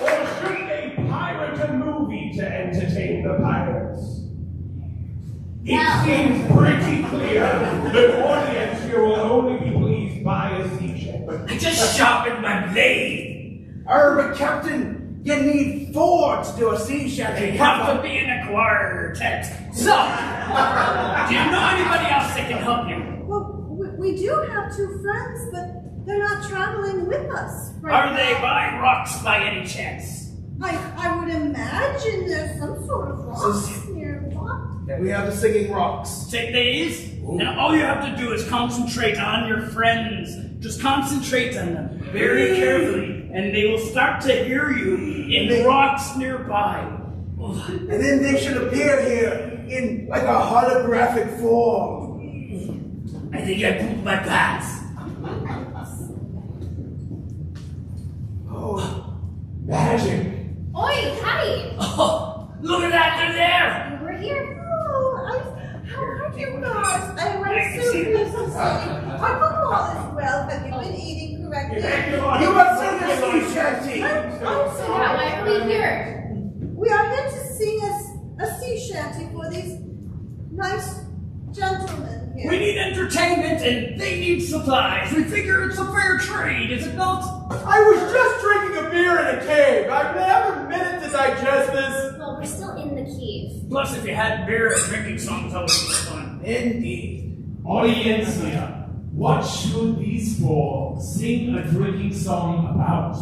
[SPEAKER 10] Or should they pirate a movie to entertain the pirates? It
[SPEAKER 5] Now-
[SPEAKER 10] seems pretty clear the audience here will only be pleased by a sea shanty.
[SPEAKER 7] I just sharpened my blade.
[SPEAKER 9] Arr, but Captain, you need four to do a sea shanty.
[SPEAKER 7] They have to be in a quartet. So, do you know anybody else that can help you?
[SPEAKER 4] Well, we, we do have two friends, but they're not traveling with us. right
[SPEAKER 7] Are they by rocks by any chance?
[SPEAKER 4] I, I would imagine there's some sort of rock.
[SPEAKER 9] rocks.
[SPEAKER 5] Near what?
[SPEAKER 9] We have the singing rocks.
[SPEAKER 7] Take these, and all you have to do is concentrate on your friends. Just concentrate on them very carefully, and they will start to hear you in the rocks nearby.
[SPEAKER 9] And then they should appear here in like a holographic form.
[SPEAKER 7] I think I pooped my pants.
[SPEAKER 9] Oh,
[SPEAKER 10] Magic.
[SPEAKER 5] Oi, hi!
[SPEAKER 7] Oh, look at that, they're there!
[SPEAKER 5] You were here?
[SPEAKER 4] Oh, I, how are you guys? I
[SPEAKER 7] I
[SPEAKER 4] went
[SPEAKER 7] can
[SPEAKER 4] so
[SPEAKER 7] see
[SPEAKER 4] busy. I hope all is well. Have you been eating correctly?
[SPEAKER 9] you must sing a sea shanty.
[SPEAKER 4] I'm, I'm
[SPEAKER 5] So
[SPEAKER 4] sorry.
[SPEAKER 5] yeah, why are we here?
[SPEAKER 4] We are here to sing a, a sea shanty for these nice gentlemen here.
[SPEAKER 7] We need entertainment and they need supplies. We figure it's a fair trade, is it not?
[SPEAKER 9] I was just drinking a beer in a cave. I have a minute to digest this.
[SPEAKER 5] Well, we're still in the cave.
[SPEAKER 7] Plus, if you had beer and drinking songs, that would be fun.
[SPEAKER 9] Indeed.
[SPEAKER 10] Audiencia, what should these four sing a drinking song about?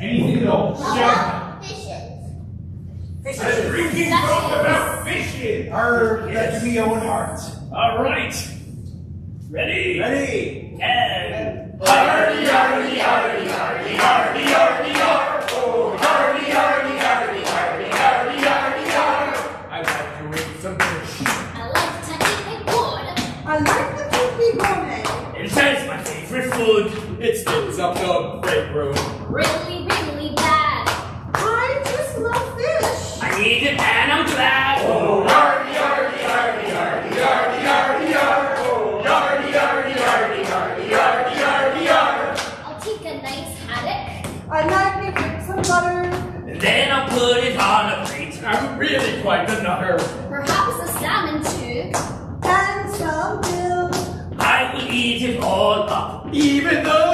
[SPEAKER 10] Anything at all? Shout. A drinking song about fishing.
[SPEAKER 9] Our, that to be Owen Hart.
[SPEAKER 7] All right. Ready?
[SPEAKER 9] Ready?
[SPEAKER 7] And
[SPEAKER 10] Yardy, yardy, yardy, yardy, yardy, yardy, yardy.
[SPEAKER 5] It
[SPEAKER 9] spins up the freight room.
[SPEAKER 5] Really, really bad.
[SPEAKER 4] I just love fish.
[SPEAKER 7] I need it and I'm glad.
[SPEAKER 10] Oh, yardy, yardy, yardy, yardy, yardy, yardy, yardy. Oh, yardy, yardy, yardy, yardy, yardy, yardy, yardy.
[SPEAKER 5] I'll take a nice haddock.
[SPEAKER 4] I like it with some butter.
[SPEAKER 7] And then I'll put it on a plate.
[SPEAKER 9] I'm really quite a nutter.
[SPEAKER 5] Perhaps a salmon too.
[SPEAKER 4] And some milk.
[SPEAKER 7] I will eat it all up.
[SPEAKER 9] Even the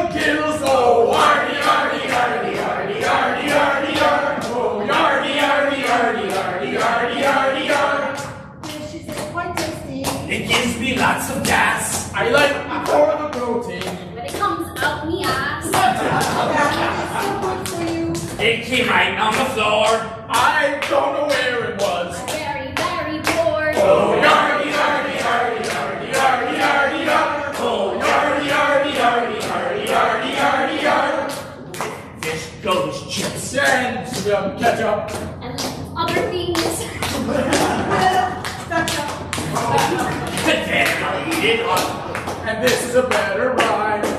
[SPEAKER 7] lots of gas.
[SPEAKER 9] I like more of the protein.
[SPEAKER 5] When it comes out me ass.
[SPEAKER 4] That is so good for you.
[SPEAKER 7] It came right on the floor.
[SPEAKER 9] I don't know where it was.
[SPEAKER 5] I'm very, very bored.
[SPEAKER 10] Oh, yardy, yardy, yardy, yardy, yardy, yardy, yardy. Oh, yardy, yardy, yardy, yardy, yardy, yardy, yardy.
[SPEAKER 7] Fish goes chips.
[SPEAKER 9] And um, ketchup.
[SPEAKER 5] And other things.
[SPEAKER 7] And I'll eat it.
[SPEAKER 9] And this is a better rhyme.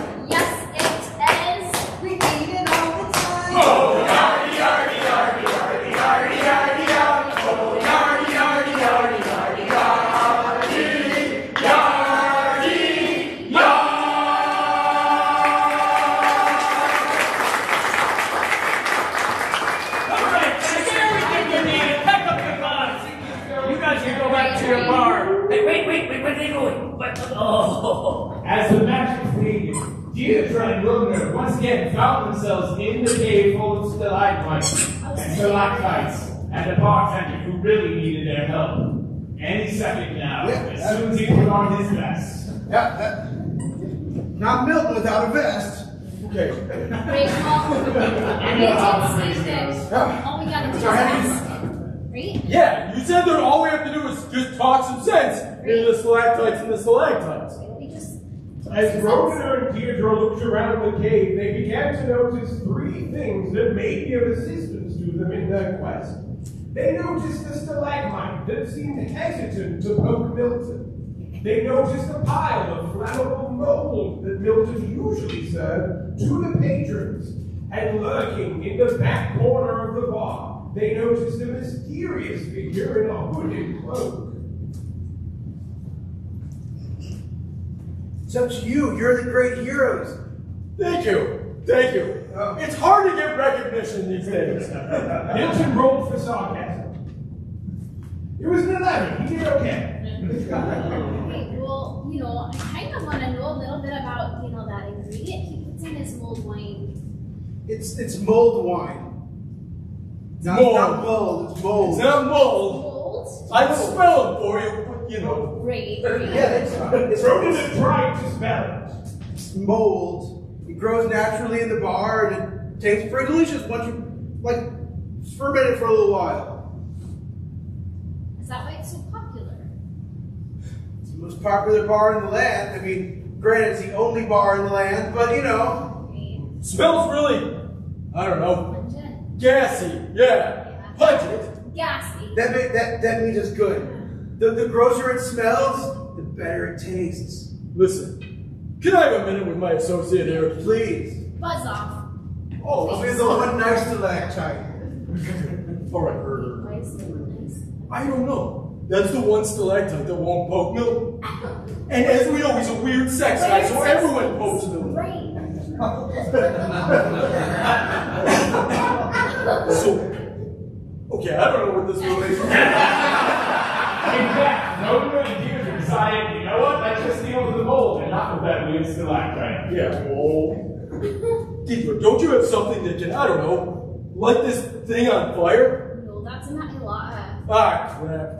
[SPEAKER 10] Full of stalagmites and stalactites, and the bartender who really needed their help. Any second now,
[SPEAKER 9] Yeah,
[SPEAKER 10] as soon as he put on his vest.
[SPEAKER 9] Yeah, that, not milk without a vest. Okay.
[SPEAKER 5] Great call. And we did say that all we gotta do is ask. Right?
[SPEAKER 9] Yeah, you said that all we have to do is just talk some sense into the stalactites and the stalactites.
[SPEAKER 10] As Rhoda and Deirdre looked around the cave, they began to notice three things that may be of assistance to them in their quest. They noticed a stalagmite that seemed hesitant to poke Milton. They noticed a pile of flammable mold that Milton usually served to the patrons. And lurking in the back corner of the bar, they noticed a mysterious figure in a hooded cloak.
[SPEAKER 9] It's up to you. You're the great heroes. Thank you. Thank you. Oh. it's hard to get recognition these days.
[SPEAKER 10] Milton rolled for sarcasm. It was an 11. He did okay.
[SPEAKER 5] Okay, well, you know, I kind of want to know a little bit about, you know, that ingredient he puts in his mold wine.
[SPEAKER 9] It's it's mold wine. Not,
[SPEAKER 3] Mold.
[SPEAKER 9] not mold. It's mold.
[SPEAKER 3] It's not mold.
[SPEAKER 5] Mold?
[SPEAKER 3] I'd spell it for you, but you know.
[SPEAKER 5] Great,
[SPEAKER 9] Yeah,
[SPEAKER 5] great.
[SPEAKER 9] it's, it's,
[SPEAKER 10] Rhoda had tried to spell
[SPEAKER 9] it's mold. It grows naturally in the bar and it tastes pretty delicious once you like ferment it for a little while.
[SPEAKER 5] Is that why it's so popular?
[SPEAKER 9] It's the most popular bar in the land. I mean, granted, it's the only bar in the land, but you know.
[SPEAKER 3] Smells really, I don't know,
[SPEAKER 5] Pungent.
[SPEAKER 3] gassy. Yeah. Pungent.
[SPEAKER 5] Gassy.
[SPEAKER 9] That, ma- that, that means it's good. The, the grosser it smells, the better it tastes.
[SPEAKER 3] Listen, can I have a minute with my associate here?
[SPEAKER 9] Please.
[SPEAKER 5] Buzz off.
[SPEAKER 9] Oh, I'll be the one nice stalactite.
[SPEAKER 3] All right, Herder.
[SPEAKER 5] Why is it nice?
[SPEAKER 3] I don't know. That's the one stalactite that won't poke milk. And as we know, he's a weird sex guy, so everyone pokes him.
[SPEAKER 5] Great.
[SPEAKER 3] So, okay, I don't know what this relates
[SPEAKER 2] In fact, no good ideas decided, you know what, let's just deal with the mold and not with that weird stalactite.
[SPEAKER 3] Yeah, well, Deidre, don't you have something that can, I don't know, light this thing on fire?
[SPEAKER 5] No, that's immaculata.
[SPEAKER 3] Ah, crap.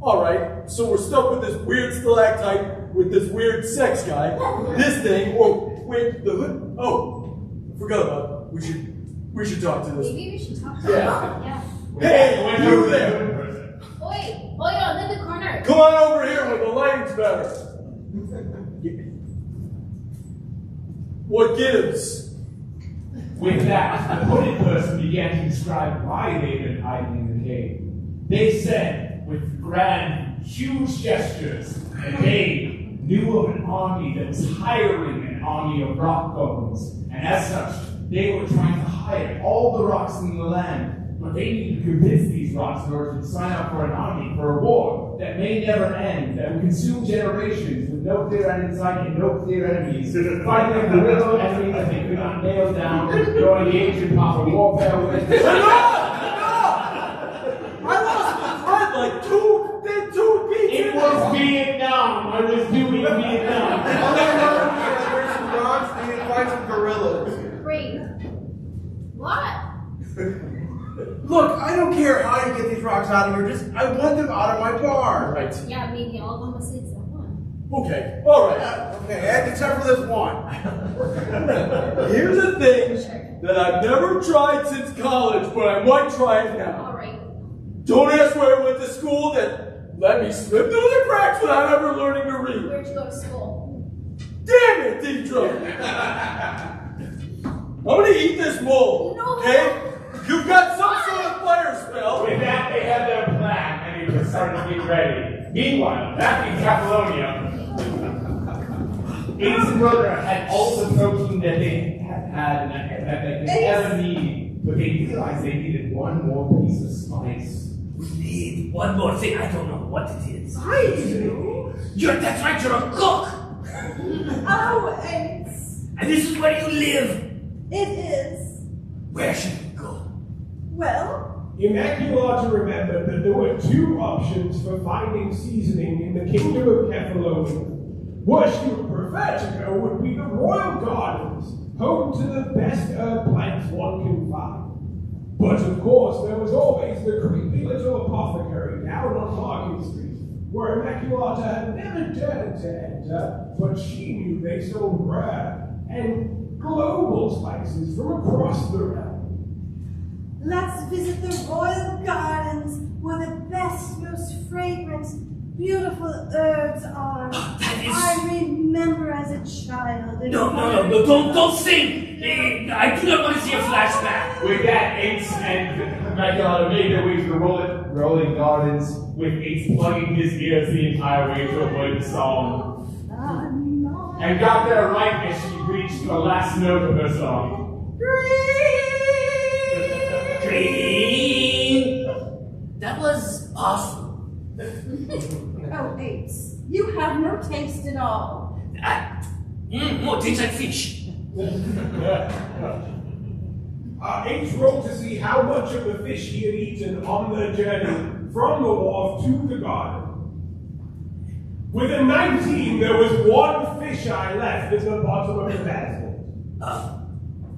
[SPEAKER 3] Alright, so we're stuck with this weird stalactite with this weird sex guy. This thing, or wait, the hood. Oh, I forgot about it. We should, we should talk to this.
[SPEAKER 5] Maybe we should talk to
[SPEAKER 3] Yeah.
[SPEAKER 5] him. Yeah.
[SPEAKER 3] Hey, you there!
[SPEAKER 5] Oi, oi, on in the corner.
[SPEAKER 3] Come on over here when the lighting's better. What gives?
[SPEAKER 2] With that, the hooded person began to describe why they'd been hiding in the cave. They said, with grand, huge gestures, that they knew of an army that was hiring an army of rock goblins, and as such, they were trying to hire all the rocks in the land. But they need to convince these rocks in order to sign up for an army for a war that may never end, that would consume generations with no clear end in sight and no clear enemies, fighting a guerrilla enemy that they could not nail down, during the ancient path of warfare with.
[SPEAKER 3] I lost the thread like two, then two beats.
[SPEAKER 2] It was Vietnam. I was doing Vietnam.
[SPEAKER 9] All I heard was that there's some rocks and you find some gorillas.
[SPEAKER 5] Great. What?
[SPEAKER 9] Look, I don't care how you get these rocks out of here. Just I want them out of my bar.
[SPEAKER 3] Right.
[SPEAKER 5] Yeah, maybe all of them besides that one.
[SPEAKER 3] Okay, alright.
[SPEAKER 9] Yeah, Okay, except for this one.
[SPEAKER 3] Here's the things that I've never tried since college, but I might try it now.
[SPEAKER 5] All right.
[SPEAKER 3] Don't ask where I went to school that let me slip through the cracks without ever learning to read.
[SPEAKER 5] Where'd you go to school?
[SPEAKER 3] Damn it, Deidre! I'm gonna eat this mold,
[SPEAKER 5] No.
[SPEAKER 3] okay? You've got some sort of fire spell.
[SPEAKER 2] With that, they had their plan, and they just started to get ready. Meanwhile, back in Catalonia, Eights brother had all the protein that they had had and that they could ever need, but they realized they needed one more piece of spice.
[SPEAKER 7] We need one more thing. I don't know what it is.
[SPEAKER 4] I do.
[SPEAKER 7] You're that's right. You're a cook,
[SPEAKER 4] Oh, Eights.
[SPEAKER 7] and this is where you live.
[SPEAKER 4] It is.
[SPEAKER 7] Where should we go?
[SPEAKER 4] Well,
[SPEAKER 2] Immaculata remembered that there were two options for finding seasoning in the kingdom of Kefalonia. To go would be the royal gardens, home to the best herb plants one can find. But of course, there was always the creepy little apothecary down on Market Street, where Immaculata had never dared to enter, but she knew they sold rare and global spices from across the realm.
[SPEAKER 4] Let's visit the royal gardens where the best, most fragrant, beautiful herbs are.
[SPEAKER 7] That is-
[SPEAKER 4] I remember as a child.
[SPEAKER 7] No, no, no, no! Don't, don't sing. Eh, I do not want to see a flashback.
[SPEAKER 2] With that, Eights and Immaculata made their way to the rolling, rolling gardens, with Eights plugging his ears the entire way to avoid the song.
[SPEAKER 4] Ah.
[SPEAKER 2] And got there right as she reached the last note of her song.
[SPEAKER 7] Green. That was awesome.
[SPEAKER 4] Oh, Eights, you have no taste at all.
[SPEAKER 7] Ah, mm, more tastes like fish.
[SPEAKER 2] Uh, Eights rolled to see how much of the fish he had eaten on the journey from the wharf to the garden. With a 19, there was one fish eye left at the bottom of the basket.
[SPEAKER 7] Uh,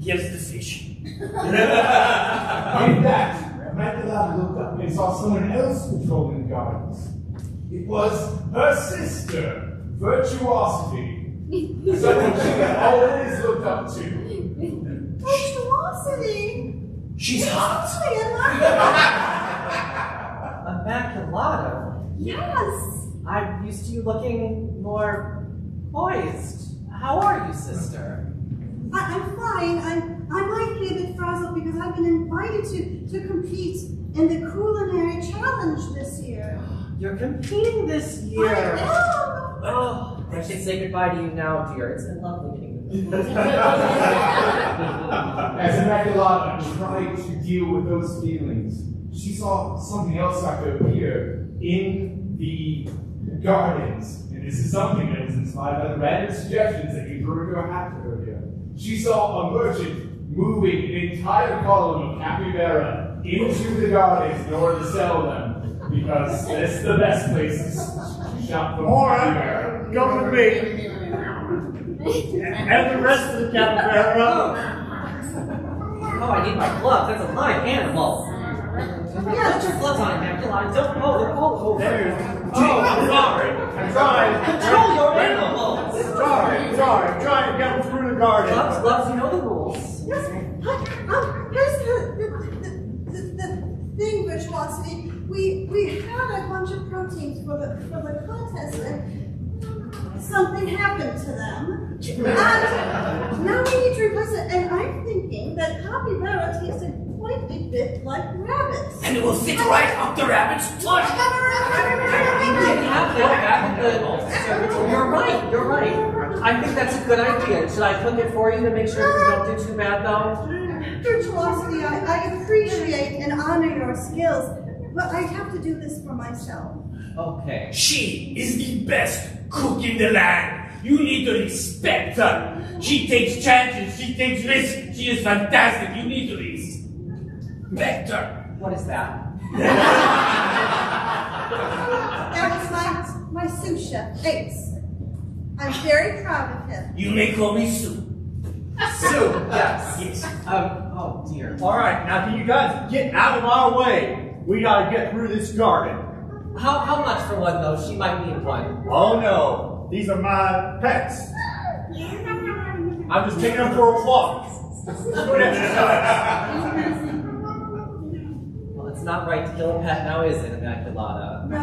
[SPEAKER 7] here's the fish.
[SPEAKER 2] In that, Immaculata looked up and saw someone else patrolling the gardens. It was her sister, Virtuosity, someone she had always looked up to.
[SPEAKER 4] Virtuosity.
[SPEAKER 7] She's hot.
[SPEAKER 13] Immaculata?
[SPEAKER 4] Yes.
[SPEAKER 13] I'm used to you looking more poised. How are you, sister?
[SPEAKER 4] I, I'm fine. I'm, I might be a bit frazzled because I've been invited to, to compete in the culinary challenge this year.
[SPEAKER 13] You're competing this year.
[SPEAKER 4] I am.
[SPEAKER 13] Oh, I should say goodbye to you now, dear. It's been lovely meeting you.
[SPEAKER 2] As Immaculata tried to deal with those feelings, she saw something else start to appear in the gardens. And this is something that was inspired by the random suggestions that you threw into her hat earlier. She saw a merchant moving an entire column of capybara into the gardens in order to sell them. Because that's the best place to shop for capybara.
[SPEAKER 6] Come with me. And the rest of the capybara.
[SPEAKER 13] Oh, I need my gloves. That's a live animal.
[SPEAKER 4] Yeah,
[SPEAKER 13] Put your gloves on, Immaculata. Don't. Oh, they're all over.
[SPEAKER 6] There. Oh, I'm sorry. I'm trying.
[SPEAKER 13] Control your animals.
[SPEAKER 6] Sorry, sorry. I'm trying to get them through the garden.
[SPEAKER 13] Gloves, gloves. You know the rules.
[SPEAKER 4] Yes. Um, here's the, the, the, the, the thing, Virtuosity. We, we had a bunch of proteins for the, for the contest and something happened to them. And now we need to replace it. And I'm thinking that capybara tasted quite a bit like rabbits.
[SPEAKER 7] And it will fit right up the rabbit's foot.
[SPEAKER 13] You have that back the You're right. You're right. I think that's a good idea. Should I cook it for you to make sure you don't do too bad, though?
[SPEAKER 4] Virtuosity, I, I appreciate and honor your skills, but I have to do this for myself.
[SPEAKER 13] Okay.
[SPEAKER 7] She is the best cook in the land. You need to respect her. She takes chances. She takes risks. She is fantastic. You need to respect her.
[SPEAKER 13] What is that?
[SPEAKER 4] That was my, my sous chef, Eights. I'm very proud of him.
[SPEAKER 7] You may call me Sue.
[SPEAKER 13] Sue. Yes.
[SPEAKER 7] Yes.
[SPEAKER 13] Um. Oh dear.
[SPEAKER 6] All right, now can you guys get out of our way? We gotta get through this garden.
[SPEAKER 13] How how much for one though? She might need one.
[SPEAKER 6] Oh no, these are my pets. I'm just taking them for a walk.
[SPEAKER 13] Well, it's not right to kill a pet now, is it, Immaculata?
[SPEAKER 4] No,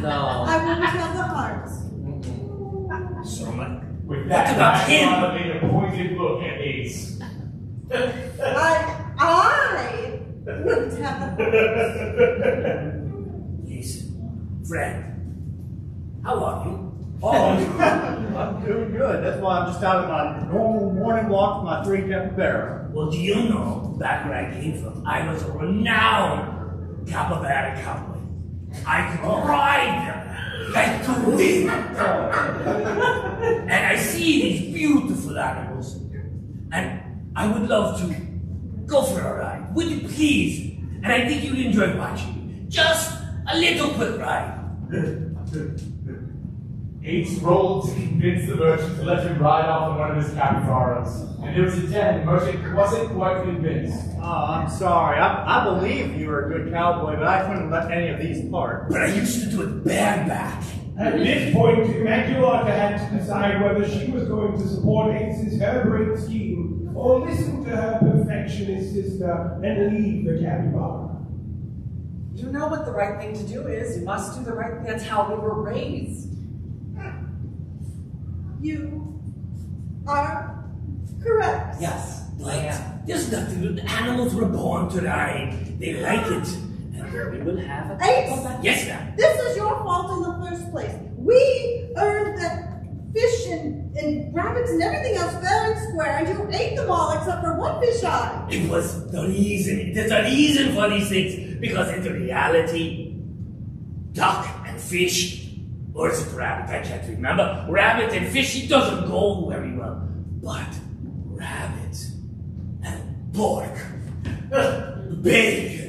[SPEAKER 13] No.
[SPEAKER 4] I won't tell the hearts.
[SPEAKER 7] So much.
[SPEAKER 2] With
[SPEAKER 7] What
[SPEAKER 2] that,
[SPEAKER 7] about him?
[SPEAKER 2] A pointed look at Eights.
[SPEAKER 4] I, I wouldn't have
[SPEAKER 7] Listen, friend, how are you?
[SPEAKER 6] Oh, I'm doing good. That's why I'm just out on my normal morning walk with my three capybara.
[SPEAKER 7] Well, do you know, back where I came from, I was a renowned capybara cowboy. I could ride them like two wings. and I see these beautiful animals, and I would love to go for a ride. Would you please? And I think you'd enjoy watching. Just a little quick ride.
[SPEAKER 2] Eights rolled to convince the merchant to let him ride off on one of his capybaras. And it was a 10. The merchant wasn't quite convinced.
[SPEAKER 6] Oh, I'm sorry. I, I believe you were a good cowboy, but I couldn't let any of these part.
[SPEAKER 7] But I used to do it bareback.
[SPEAKER 10] At this point, Immaculata had to decide whether she was going to support Eights's harebrained scheme or listen to her perfectionist sister and leave the capybara.
[SPEAKER 13] You know what the right thing to do is. You must do the right thing. That's how we were raised.
[SPEAKER 4] You are correct.
[SPEAKER 13] Yes. I am.
[SPEAKER 7] There's nothing The animals were born to ride. They like it. And we will have a
[SPEAKER 4] Eights,
[SPEAKER 7] Yes, ma'am.
[SPEAKER 4] this is your fault in the first place. We earned that fish and, and rabbits and everything else fair and square, and you ate them all except for one fish eye.
[SPEAKER 7] It was the reason. There's a reason for these things. Because in the reality, duck and fish, or is it rabbit? I can't remember. Rabbit and fish, it doesn't go very well. But rabbit and pork, big.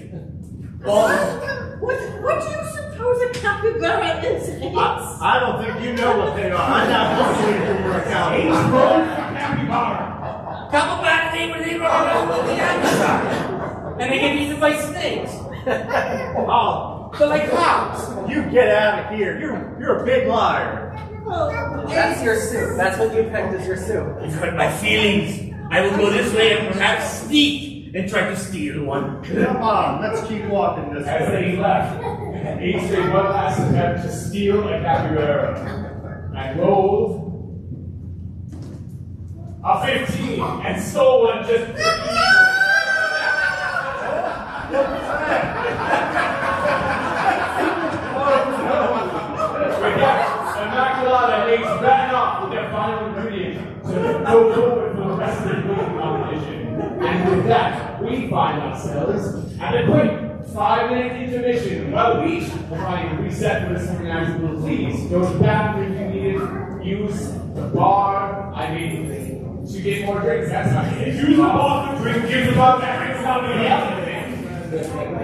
[SPEAKER 7] Oh,
[SPEAKER 4] What, what do you suppose a capybara is? Eights?
[SPEAKER 6] I, I don't think you know what they are. I'm not going to for a
[SPEAKER 10] Eights
[SPEAKER 6] cowboy.
[SPEAKER 10] rolled for capybara.
[SPEAKER 7] capybara, they were they run around on the outside, and they get eaten by snakes.
[SPEAKER 6] Oh,
[SPEAKER 7] They're like cows.
[SPEAKER 6] You get out of here. You're, you're a big liar.
[SPEAKER 13] That's your soup. That's what you picked as your soup.
[SPEAKER 7] You've hurt my feelings. I will go this way and perhaps sneak and try to steal one.
[SPEAKER 6] Come on, let's keep walking this
[SPEAKER 2] As
[SPEAKER 6] way.
[SPEAKER 2] they left, Eights made one last attempt to steal a capybara and rolled a 15 and stole one just With that, Immaculata and Ace ran off with their final ingredient to go forward for the rest of the competition. And with that, we find ourselves at a quick five-minute intermission. Well, we will probably reset for the second act. Please go to the bathroom if you need it. Use the bar. I mean, to get more drinks. That's not it. Use the bar for drink. Give the bar for drinks. Not the other thing.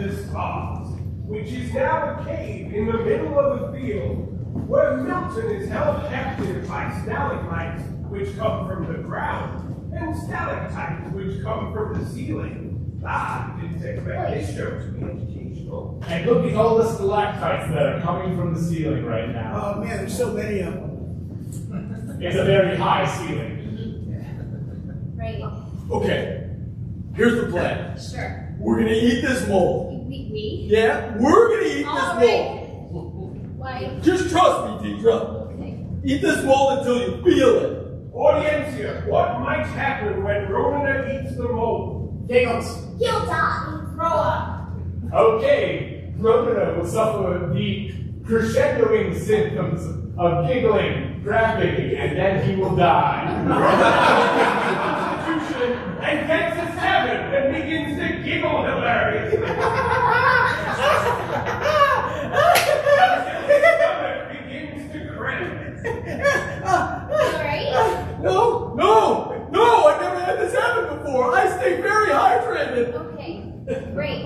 [SPEAKER 2] At the spot, which is now a cave in the middle of a field where Milton is held captive by stalagmites which come from the ground and stalactites which come from the ceiling. Ah, didn't expect this show to be educational. And look at all the stalactites that are coming from the ceiling right now.
[SPEAKER 9] Oh man, there's so many of them.
[SPEAKER 2] It's a very high ceiling.
[SPEAKER 5] Right.
[SPEAKER 3] Okay, here's the plan.
[SPEAKER 5] Sure.
[SPEAKER 3] We're gonna eat this mole.
[SPEAKER 5] We, we?
[SPEAKER 3] Yeah, we're gonna eat
[SPEAKER 5] All
[SPEAKER 3] this oh,
[SPEAKER 5] right.
[SPEAKER 3] mole.
[SPEAKER 5] Why?
[SPEAKER 3] Just trust me, Deidre. Eat this mole until you feel it.
[SPEAKER 2] Audiencia, what might happen when Rowena eats the mole?
[SPEAKER 9] Giggles.
[SPEAKER 5] He'll die. Grow up.
[SPEAKER 2] Okay, Rowena will suffer the crescendoing symptoms of giggling, grabbing, and then he will die. Constitution, and gets a seven and begins to giggle hilariously. Until his stomach begins to cramp.
[SPEAKER 5] Alright?
[SPEAKER 3] No, no, no! I never had this happen before. I stay very hydrated.
[SPEAKER 5] Okay. Great.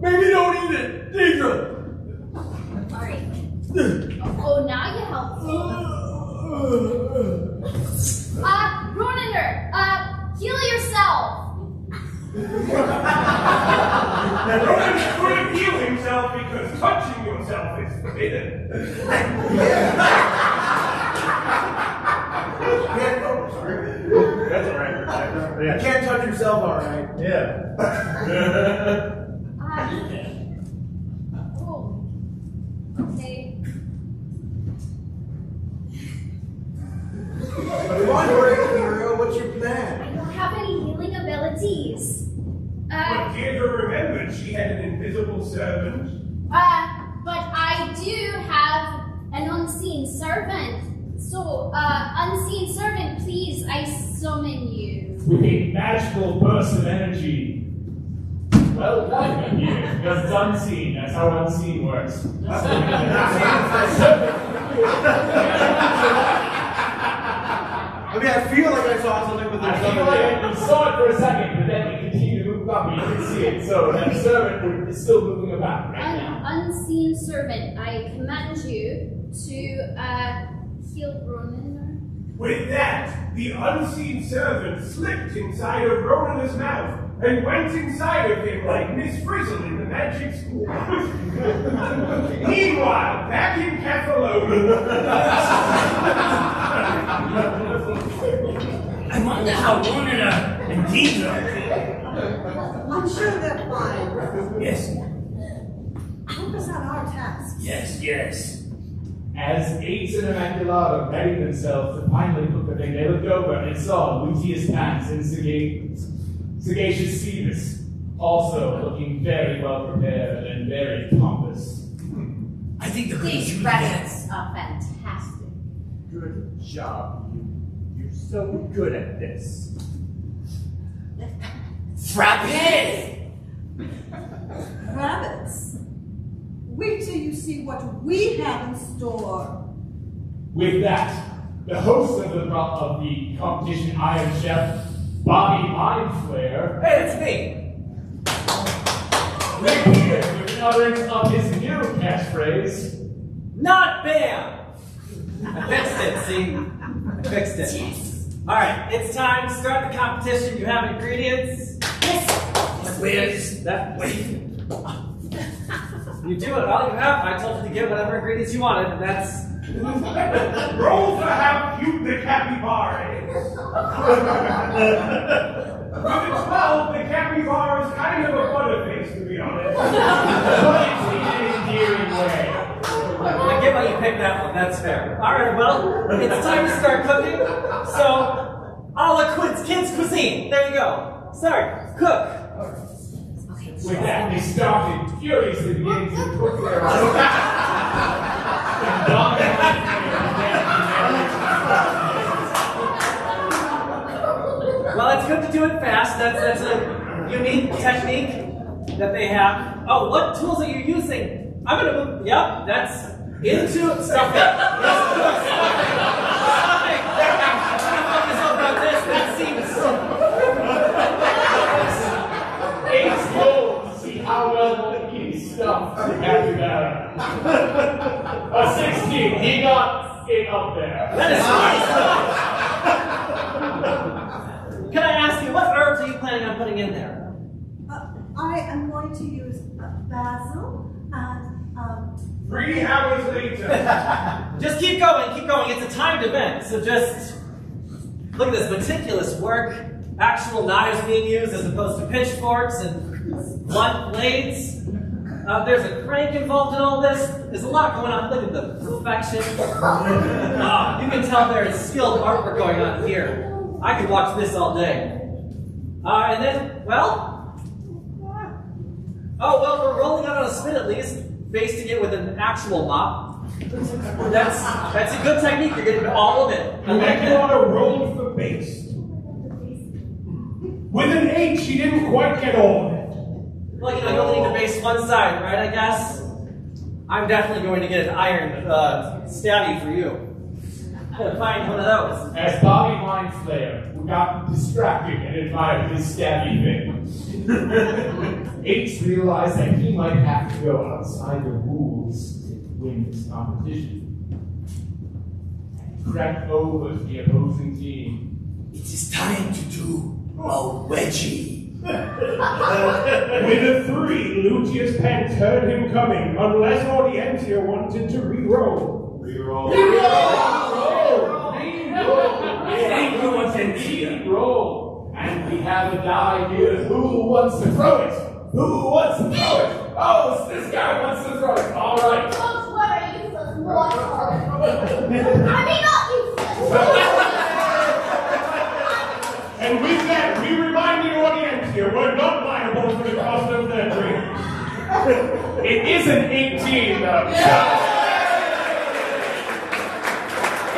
[SPEAKER 3] Maybe don't eat it, Deidre.
[SPEAKER 5] Alright. Oh, now you help. Uh, Ronunur, uh, heal yourself.
[SPEAKER 2] Now, Ronan couldn't heal himself because touching yourself is forbidden.
[SPEAKER 6] That's all right.
[SPEAKER 9] You
[SPEAKER 6] Yeah.
[SPEAKER 9] can't touch yourself, all right.
[SPEAKER 6] Yeah.
[SPEAKER 5] Uh, oh. Okay.
[SPEAKER 9] Come on, Hurricane Hero, what's your
[SPEAKER 5] I
[SPEAKER 9] plan?
[SPEAKER 5] don't have any healing abilities.
[SPEAKER 2] But
[SPEAKER 5] Uh,
[SPEAKER 2] Deirdre remembered she had an invisible servant.
[SPEAKER 5] uh, but I do have an unseen servant. So, uh, unseen servant, please, I summon you.
[SPEAKER 2] with a magical burst of energy. Well done, you, because it's unseen. That's how unseen works.
[SPEAKER 9] I mean, I feel like I saw something with the
[SPEAKER 2] I feel like you saw it for a second, but then you continue to move up, and you can see it. So that servant is still moving about right
[SPEAKER 5] Un- unseen servant, I command you to uh, heal Ronan.
[SPEAKER 2] With that, the unseen servant slipped inside of Rona's mouth and went inside of him like Miss Frizzle in the magic school. Meanwhile, back in Catalonia.
[SPEAKER 7] I wonder how Ronan and Deidre.
[SPEAKER 4] I'm sure they're fine.
[SPEAKER 7] Yes,
[SPEAKER 4] Focus on our task.
[SPEAKER 7] yes, yes.
[SPEAKER 2] As Eights and Immaculata readied themselves to finally cook the thing, they looked over and saw Lucius Pax and Sagacious, Sagacious Phoebus also looking very well prepared and very pompous.
[SPEAKER 7] I think they're going
[SPEAKER 11] These
[SPEAKER 7] use
[SPEAKER 11] presents are fantastic.
[SPEAKER 6] Good job. You, you're so good at this.
[SPEAKER 7] Frappe!
[SPEAKER 4] Rabbits. Wait till you see what we have in store.
[SPEAKER 2] With that, the host of the, of the competition, Iron Chef, Bobby Mind Flayer,
[SPEAKER 13] Hey, it's me.
[SPEAKER 2] reappeared with an utterance of his new catchphrase.
[SPEAKER 13] not bam. I fixed it, see? I fixed it. Alright, it's time to start the competition. You have ingredients?
[SPEAKER 7] Yes. Where is
[SPEAKER 13] That
[SPEAKER 7] Wait.
[SPEAKER 13] You do it. All you have. I told you to get whatever ingredients you wanted, and that's
[SPEAKER 10] Roll for how cute the capybara is. With a 12, the capybara is kind of a butterface, to be honest. but it's in an endearing way.
[SPEAKER 13] I get why you picked that one. That's fair. All right. Well, it's time to start cooking. So, a la Quids Kids Cuisine. There you go. Start. Cook.
[SPEAKER 10] With that, they started furiously beginning to cook their
[SPEAKER 13] Well, it's good to do it fast. That's that's a unique technique that they have. Oh, what tools are you using? I'm gonna move. Yep, that's into stuffing. Yes, cook, stuffing. Stuffing. I'm gonna focus over on this. That seems.
[SPEAKER 10] Eights roll to see how well he's stuffed after that. A 16, he got it up there.
[SPEAKER 13] That is nice. Can I ask you, what herbs are you planning on putting in there?
[SPEAKER 4] Uh, I am going to use uh, basil and um,
[SPEAKER 10] Three hours later.
[SPEAKER 13] Just keep going, keep going. It's a timed event, so just look at this meticulous work. Actual knives being used as opposed to pitchforks and blunt blades. Uh, there's a crank involved in all this. There's a lot going on. Look at the perfection. Ah, you can tell there is skilled artwork going on here. I could watch this all day. Uh, and then, well, oh well, we're rolling out on a spin at least, basting it with an actual mop. That's that's a good technique. You're getting all of it. I
[SPEAKER 10] And
[SPEAKER 13] like
[SPEAKER 10] then you
[SPEAKER 13] that.
[SPEAKER 10] want to roll for base. With an 8, she didn't quite get all of it.
[SPEAKER 13] Well, you know, you only need to base one side, right? I guess. I'm definitely going to get an iron uh, stabby for you. I'm gonna find one of those.
[SPEAKER 10] As Bobby Mind Flayer, who got distracted and admired his stabby thing, Eights realized that he might have to go outside the rules to win this competition. He crept over to the opposing team.
[SPEAKER 7] It is time to do a wedgie.
[SPEAKER 10] With a 3, Lucius Pence heard him coming, unless Audiencia wanted to re-roll.
[SPEAKER 6] Reroll.
[SPEAKER 7] Thank you, Audiencia.
[SPEAKER 10] Roll. Re-roll. And we have a die here. Who wants to throw it? Who wants to throw it? Oh, this guy wants to throw it. All right.
[SPEAKER 5] Folks, what are useless mortals? I mean, not useless.
[SPEAKER 10] And with that, we remind the audience here, we're not liable for the cost of their drink. it is an 18, though.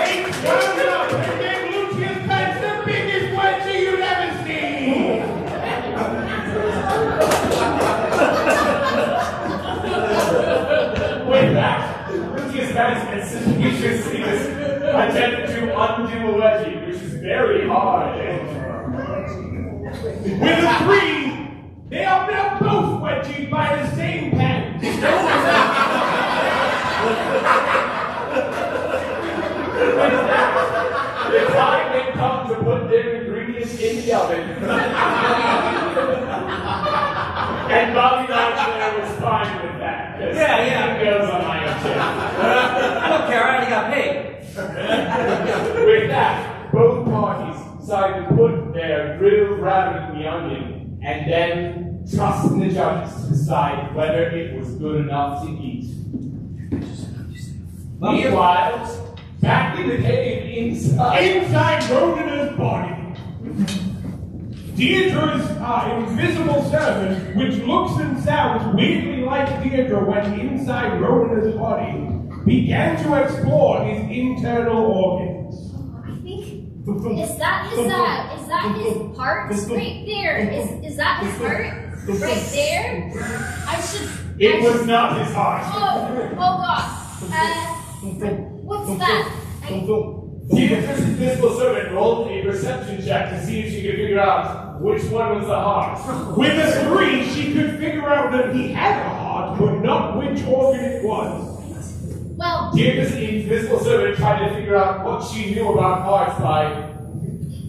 [SPEAKER 10] Eight round up and gave Lucius Pence the biggest wedgie you've ever seen. With that, Lucius Pence and suspicious Cetus attempted to undo a wedgie, which is very hard. With a three, they are now both wedgied by the same pen. the time they come to put their ingredients in the oven. and Bobby Lashley was fine with that. 'cause
[SPEAKER 13] Yeah, yeah.
[SPEAKER 10] anything goes on my own channel.
[SPEAKER 13] I don't care. I already got paid.
[SPEAKER 10] With that, both parties decided to put their grilled rabbit in the onion and then trust the judges to decide whether it was good enough to eat. Meanwhile, back in the cave inside. Inside Rodina's body. Deirdre's uh, invisible servant, which looks and sounds weirdly like Deirdre when inside Rodina's body, began to explore his internal organs.
[SPEAKER 5] I think is that is that is that his heart right there? Is is that his heart right there? I should.
[SPEAKER 10] It
[SPEAKER 5] I
[SPEAKER 10] was
[SPEAKER 5] should-
[SPEAKER 10] not his heart.
[SPEAKER 5] Oh, oh God. Uh, what's that?
[SPEAKER 10] Deirdre's invisible servant rolled a perception check to see if she could figure out which one was the heart. With a three, she could figure out that he had a heart, but not which organ it was.
[SPEAKER 5] Well,
[SPEAKER 2] Deirdre's invisible servant tried to figure out what she knew about parts by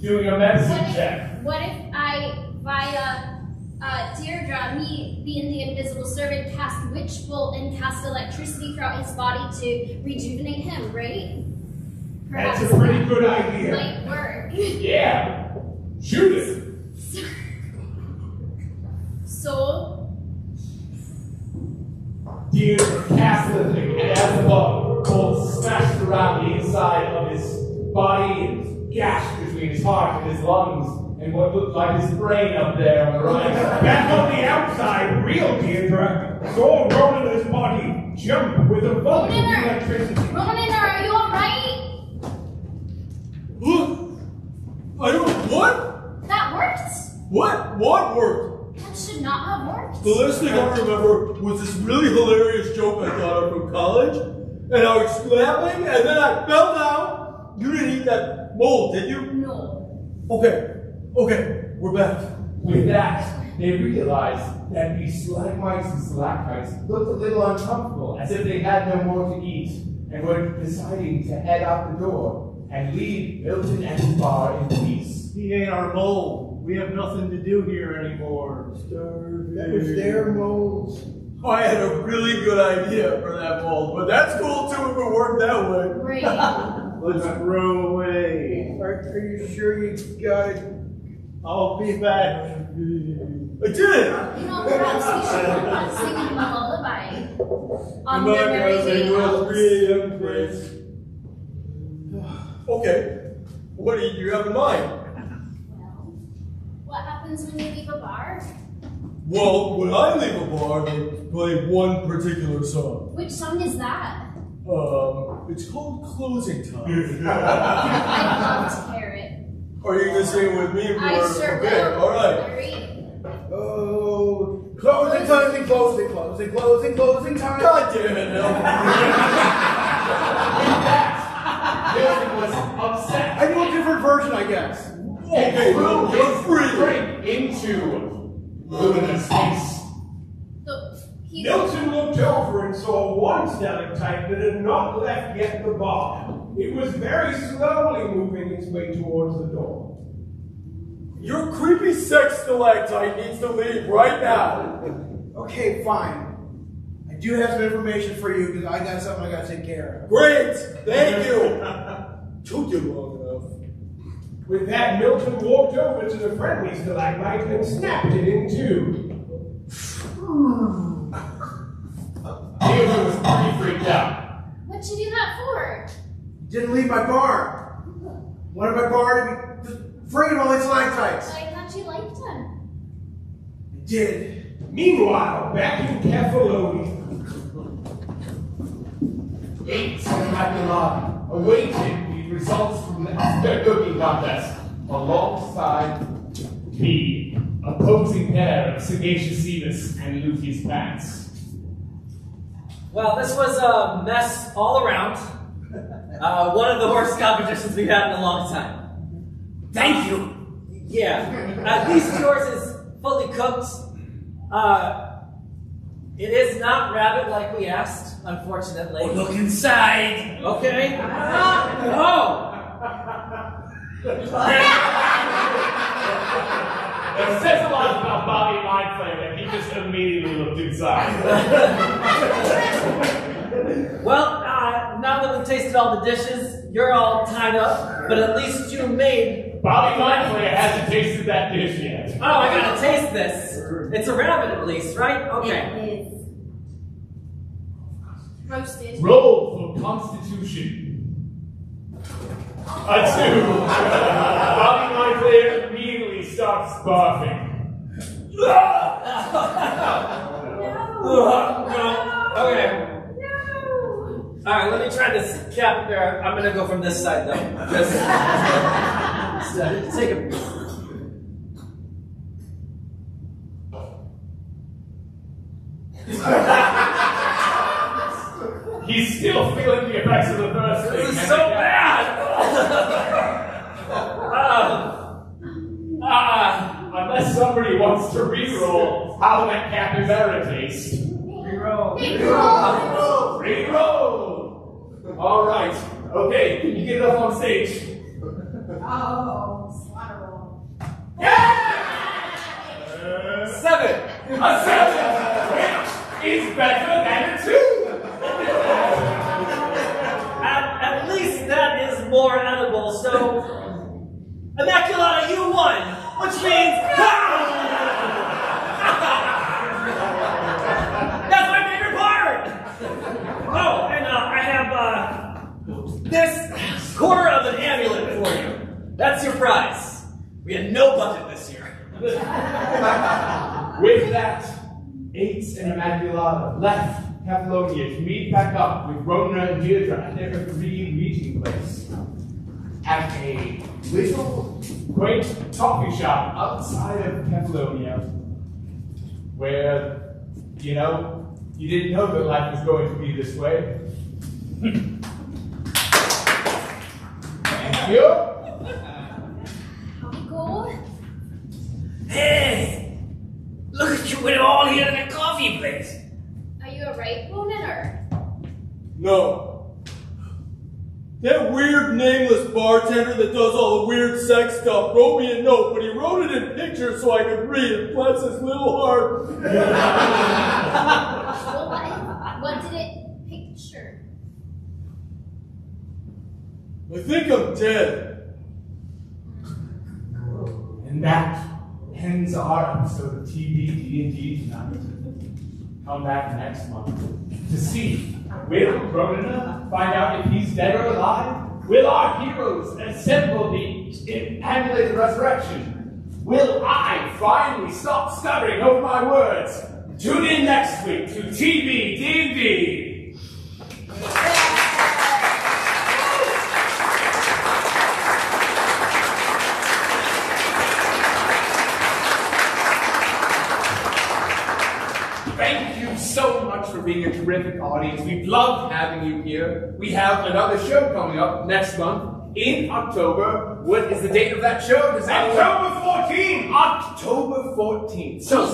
[SPEAKER 2] doing a medicine
[SPEAKER 5] what
[SPEAKER 2] check.
[SPEAKER 5] what if I, via uh, Deirdre, me being the invisible servant, cast Witch Bolt and cast electricity throughout his body to rejuvenate him, right?
[SPEAKER 10] That's a pretty good idea.
[SPEAKER 5] Might work.
[SPEAKER 2] Yeah. Shoot it.
[SPEAKER 5] So,
[SPEAKER 2] Deirdre cast the thing, and as the bolt bolt smashed around the inside of his body and gashed between his heart and his lungs and what looked like his brain up there on the right.
[SPEAKER 10] Back on the outside, real Deirdre saw Ronunur's body jump with a bolt of
[SPEAKER 5] Ronan,
[SPEAKER 10] electricity.
[SPEAKER 5] Ronunur, are you alright?
[SPEAKER 3] I don't. What?
[SPEAKER 5] That worked?
[SPEAKER 3] What? What worked?
[SPEAKER 5] That should not have worked.
[SPEAKER 3] The last thing I remember was this really hilarious joke I got up from college, and I was laughing, and then I fell down. You didn't eat that mold, did you?
[SPEAKER 5] No.
[SPEAKER 3] Okay. Okay. We're back.
[SPEAKER 2] With that, they realized that these stalagmites and stalactites looked a little uncomfortable, as if they had no more to eat, and were deciding to head out the door and leave Milton and his bar in peace.
[SPEAKER 6] He ain't our mole. We have nothing to do here anymore.
[SPEAKER 9] That was their mold.
[SPEAKER 3] Oh, I had a really good idea for that mold, but that's cool too if it worked that way.
[SPEAKER 5] Great.
[SPEAKER 6] Let's throw away.
[SPEAKER 9] Are, are you sure you got it?
[SPEAKER 6] I'll be back.
[SPEAKER 3] I did.
[SPEAKER 5] You know, perhaps we should work on singing a lullaby on
[SPEAKER 3] Come
[SPEAKER 5] their
[SPEAKER 3] on,
[SPEAKER 5] merry
[SPEAKER 3] guys,
[SPEAKER 5] way
[SPEAKER 3] I will 3 a.m. place. Okay. What do you have in mind?
[SPEAKER 5] Well, what happens when you leave a bar?
[SPEAKER 3] Well, when I leave a bar, they play one particular song.
[SPEAKER 5] Which song is that?
[SPEAKER 3] Um, it's called Closing Time.
[SPEAKER 5] I'd love to hear it.
[SPEAKER 3] Are you gonna sing it with me?
[SPEAKER 5] I
[SPEAKER 3] or-
[SPEAKER 5] sure
[SPEAKER 3] okay,
[SPEAKER 5] will.
[SPEAKER 3] all right.
[SPEAKER 9] Oh, closing, time, closing, closing, closing, closing, closing time.
[SPEAKER 3] God damn it, no.
[SPEAKER 2] Milton was upset.
[SPEAKER 9] I knew a different version, I guess.
[SPEAKER 3] Okay, well, you're free.
[SPEAKER 2] Drink into Lumina's face.
[SPEAKER 5] So, he,
[SPEAKER 10] Milton looked over and saw one stalactite that had not left yet the bar. It was very slowly moving its way towards the door.
[SPEAKER 3] Your creepy sex stalactite needs to leave right now.
[SPEAKER 9] Okay, fine. I do have some information for you because I got something I got to take care of.
[SPEAKER 3] Great, thank you. Took you long enough.
[SPEAKER 10] With that, Milton walked over to the friendly stalagmite and snapped it in two.
[SPEAKER 2] Deirdre was pretty freaked out.
[SPEAKER 5] what'd you do that for?
[SPEAKER 9] Didn't leave my bar. Wanted my bar to be just free of all these stalactites.
[SPEAKER 5] I thought you liked him.
[SPEAKER 9] I did.
[SPEAKER 10] Meanwhile, back in Kefalonia,
[SPEAKER 2] Eight Dracula awaited the results from the cooking contest alongside the opposing pair of Sagacious Cetus and Luffy's Pants.
[SPEAKER 13] Well, this was a mess all around. Uh, one of the worst competitions we've had in a long time.
[SPEAKER 7] Thank you.
[SPEAKER 13] Yeah. At least yours is fully cooked. Uh, it is not rabbit like we asked, unfortunately.
[SPEAKER 7] Oh, look inside.
[SPEAKER 13] Okay. Oh.
[SPEAKER 2] It says a lot about Bobby Mindflame that he just immediately looked inside.
[SPEAKER 13] Well, now that we've tasted all the dishes, you're all tied up, but at least you made.
[SPEAKER 2] Bobby Mindflame hasn't tasted that dish yet.
[SPEAKER 13] Oh, I gotta taste this. It's a rabbit at least, right? Okay.
[SPEAKER 11] It is.
[SPEAKER 5] Roasted.
[SPEAKER 2] Roll for Constitution. A two. Bobby Mindflame immediately stops barfing. no. no.
[SPEAKER 13] Okay. Alright, let me try this cap there. I'm gonna go from this side though. Just, just uh, take a.
[SPEAKER 2] He's still feeling the effects of the first thing.
[SPEAKER 13] This is so bad! Ah. Ah.
[SPEAKER 2] Unless somebody wants to re-roll how that capybara tastes.
[SPEAKER 13] Reroll.
[SPEAKER 5] Big roll.
[SPEAKER 2] Re-roll! All right. Okay, can you get it up on stage?
[SPEAKER 11] Oh, slaughter roll.
[SPEAKER 2] Seven. A seven, which is better than a two.
[SPEAKER 13] At, at least that is more edible, so. Immaculata, you won! Which means. That's my favorite part! Oh, and uh, I have uh, this quarter of an amulet for you. That's your prize. We had no budget this year.
[SPEAKER 2] With that, Eight and Immaculata left Kefalonia to meet back up with Rona and Deirdre at their agreed meeting place at a little quaint coffee shop outside of Kefalonia where, you know, you didn't know that life was going to be this way. Thank you.
[SPEAKER 7] Hey! Look at you with it all here in that coffee place.
[SPEAKER 5] Are you a right bonin or?
[SPEAKER 3] No. That weird nameless bartender that does all the weird sex stuff wrote me a note, but he wrote it in pictures so I could read it. Bless his little heart.
[SPEAKER 5] Well, what, what did it picture?
[SPEAKER 3] I think I'm dead.
[SPEAKER 2] And that ends our episode of TBD&D tonight. Come back next month to see will Rona find out if he's dead or alive? Will our heroes assemble the amulet resurrection? Will I finally stop stuttering over my words? Tune in next week to TBD&D. Thank you so much for being a terrific audience. We've loved having you here. We have another show coming up next month in October. What is the date of that show? Does anyone-
[SPEAKER 10] October 14th!
[SPEAKER 2] October 14th. So,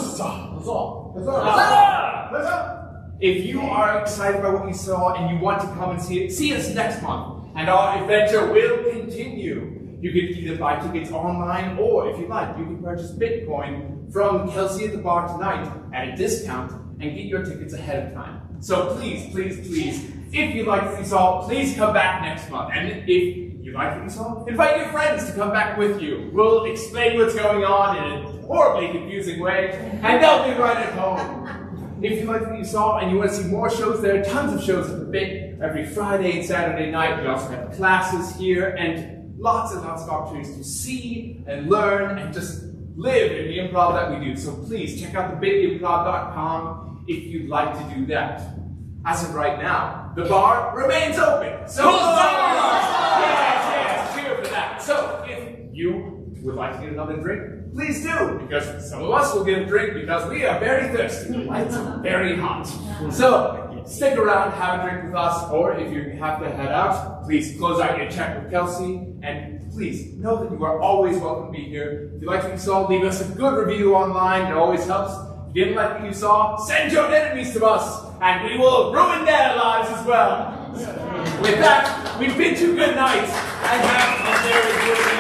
[SPEAKER 2] if you are excited by what you saw and you want to come and see it, see us next month. And our adventure will continue. You can either buy tickets online or, if you like, you can purchase Bitcoin from Kelsey at the bar tonight at a discount and get your tickets ahead of time. So please, please, please, if you like what you saw, please come back next month. And if you like what you saw, invite your friends to come back with you. We'll explain what's going on in a horribly confusing way, and they'll be right at home. If you like what you saw and you want to see more shows, there are tons of shows at the Bit every Friday and Saturday night. We also have classes here and lots and lots of opportunities to see and learn and just live in the improv that we do. So please check out thebitimprov.com if you'd like to do that. As of right now, the bar remains open. So yes, yes, cheer for that. So if you would like to get another drink, please do, because some of us will get a drink because we are very thirsty. The lights are very hot. So stick around, have a drink with us, or if you have to head out, please close out your check with Kelsey, and please know that you are always welcome to be here. If you like what you saw, leave us a good review online. It always helps. Didn't like what you saw, send your enemies to us, and we will ruin their lives as well. With that, we bid you good night, and have a very good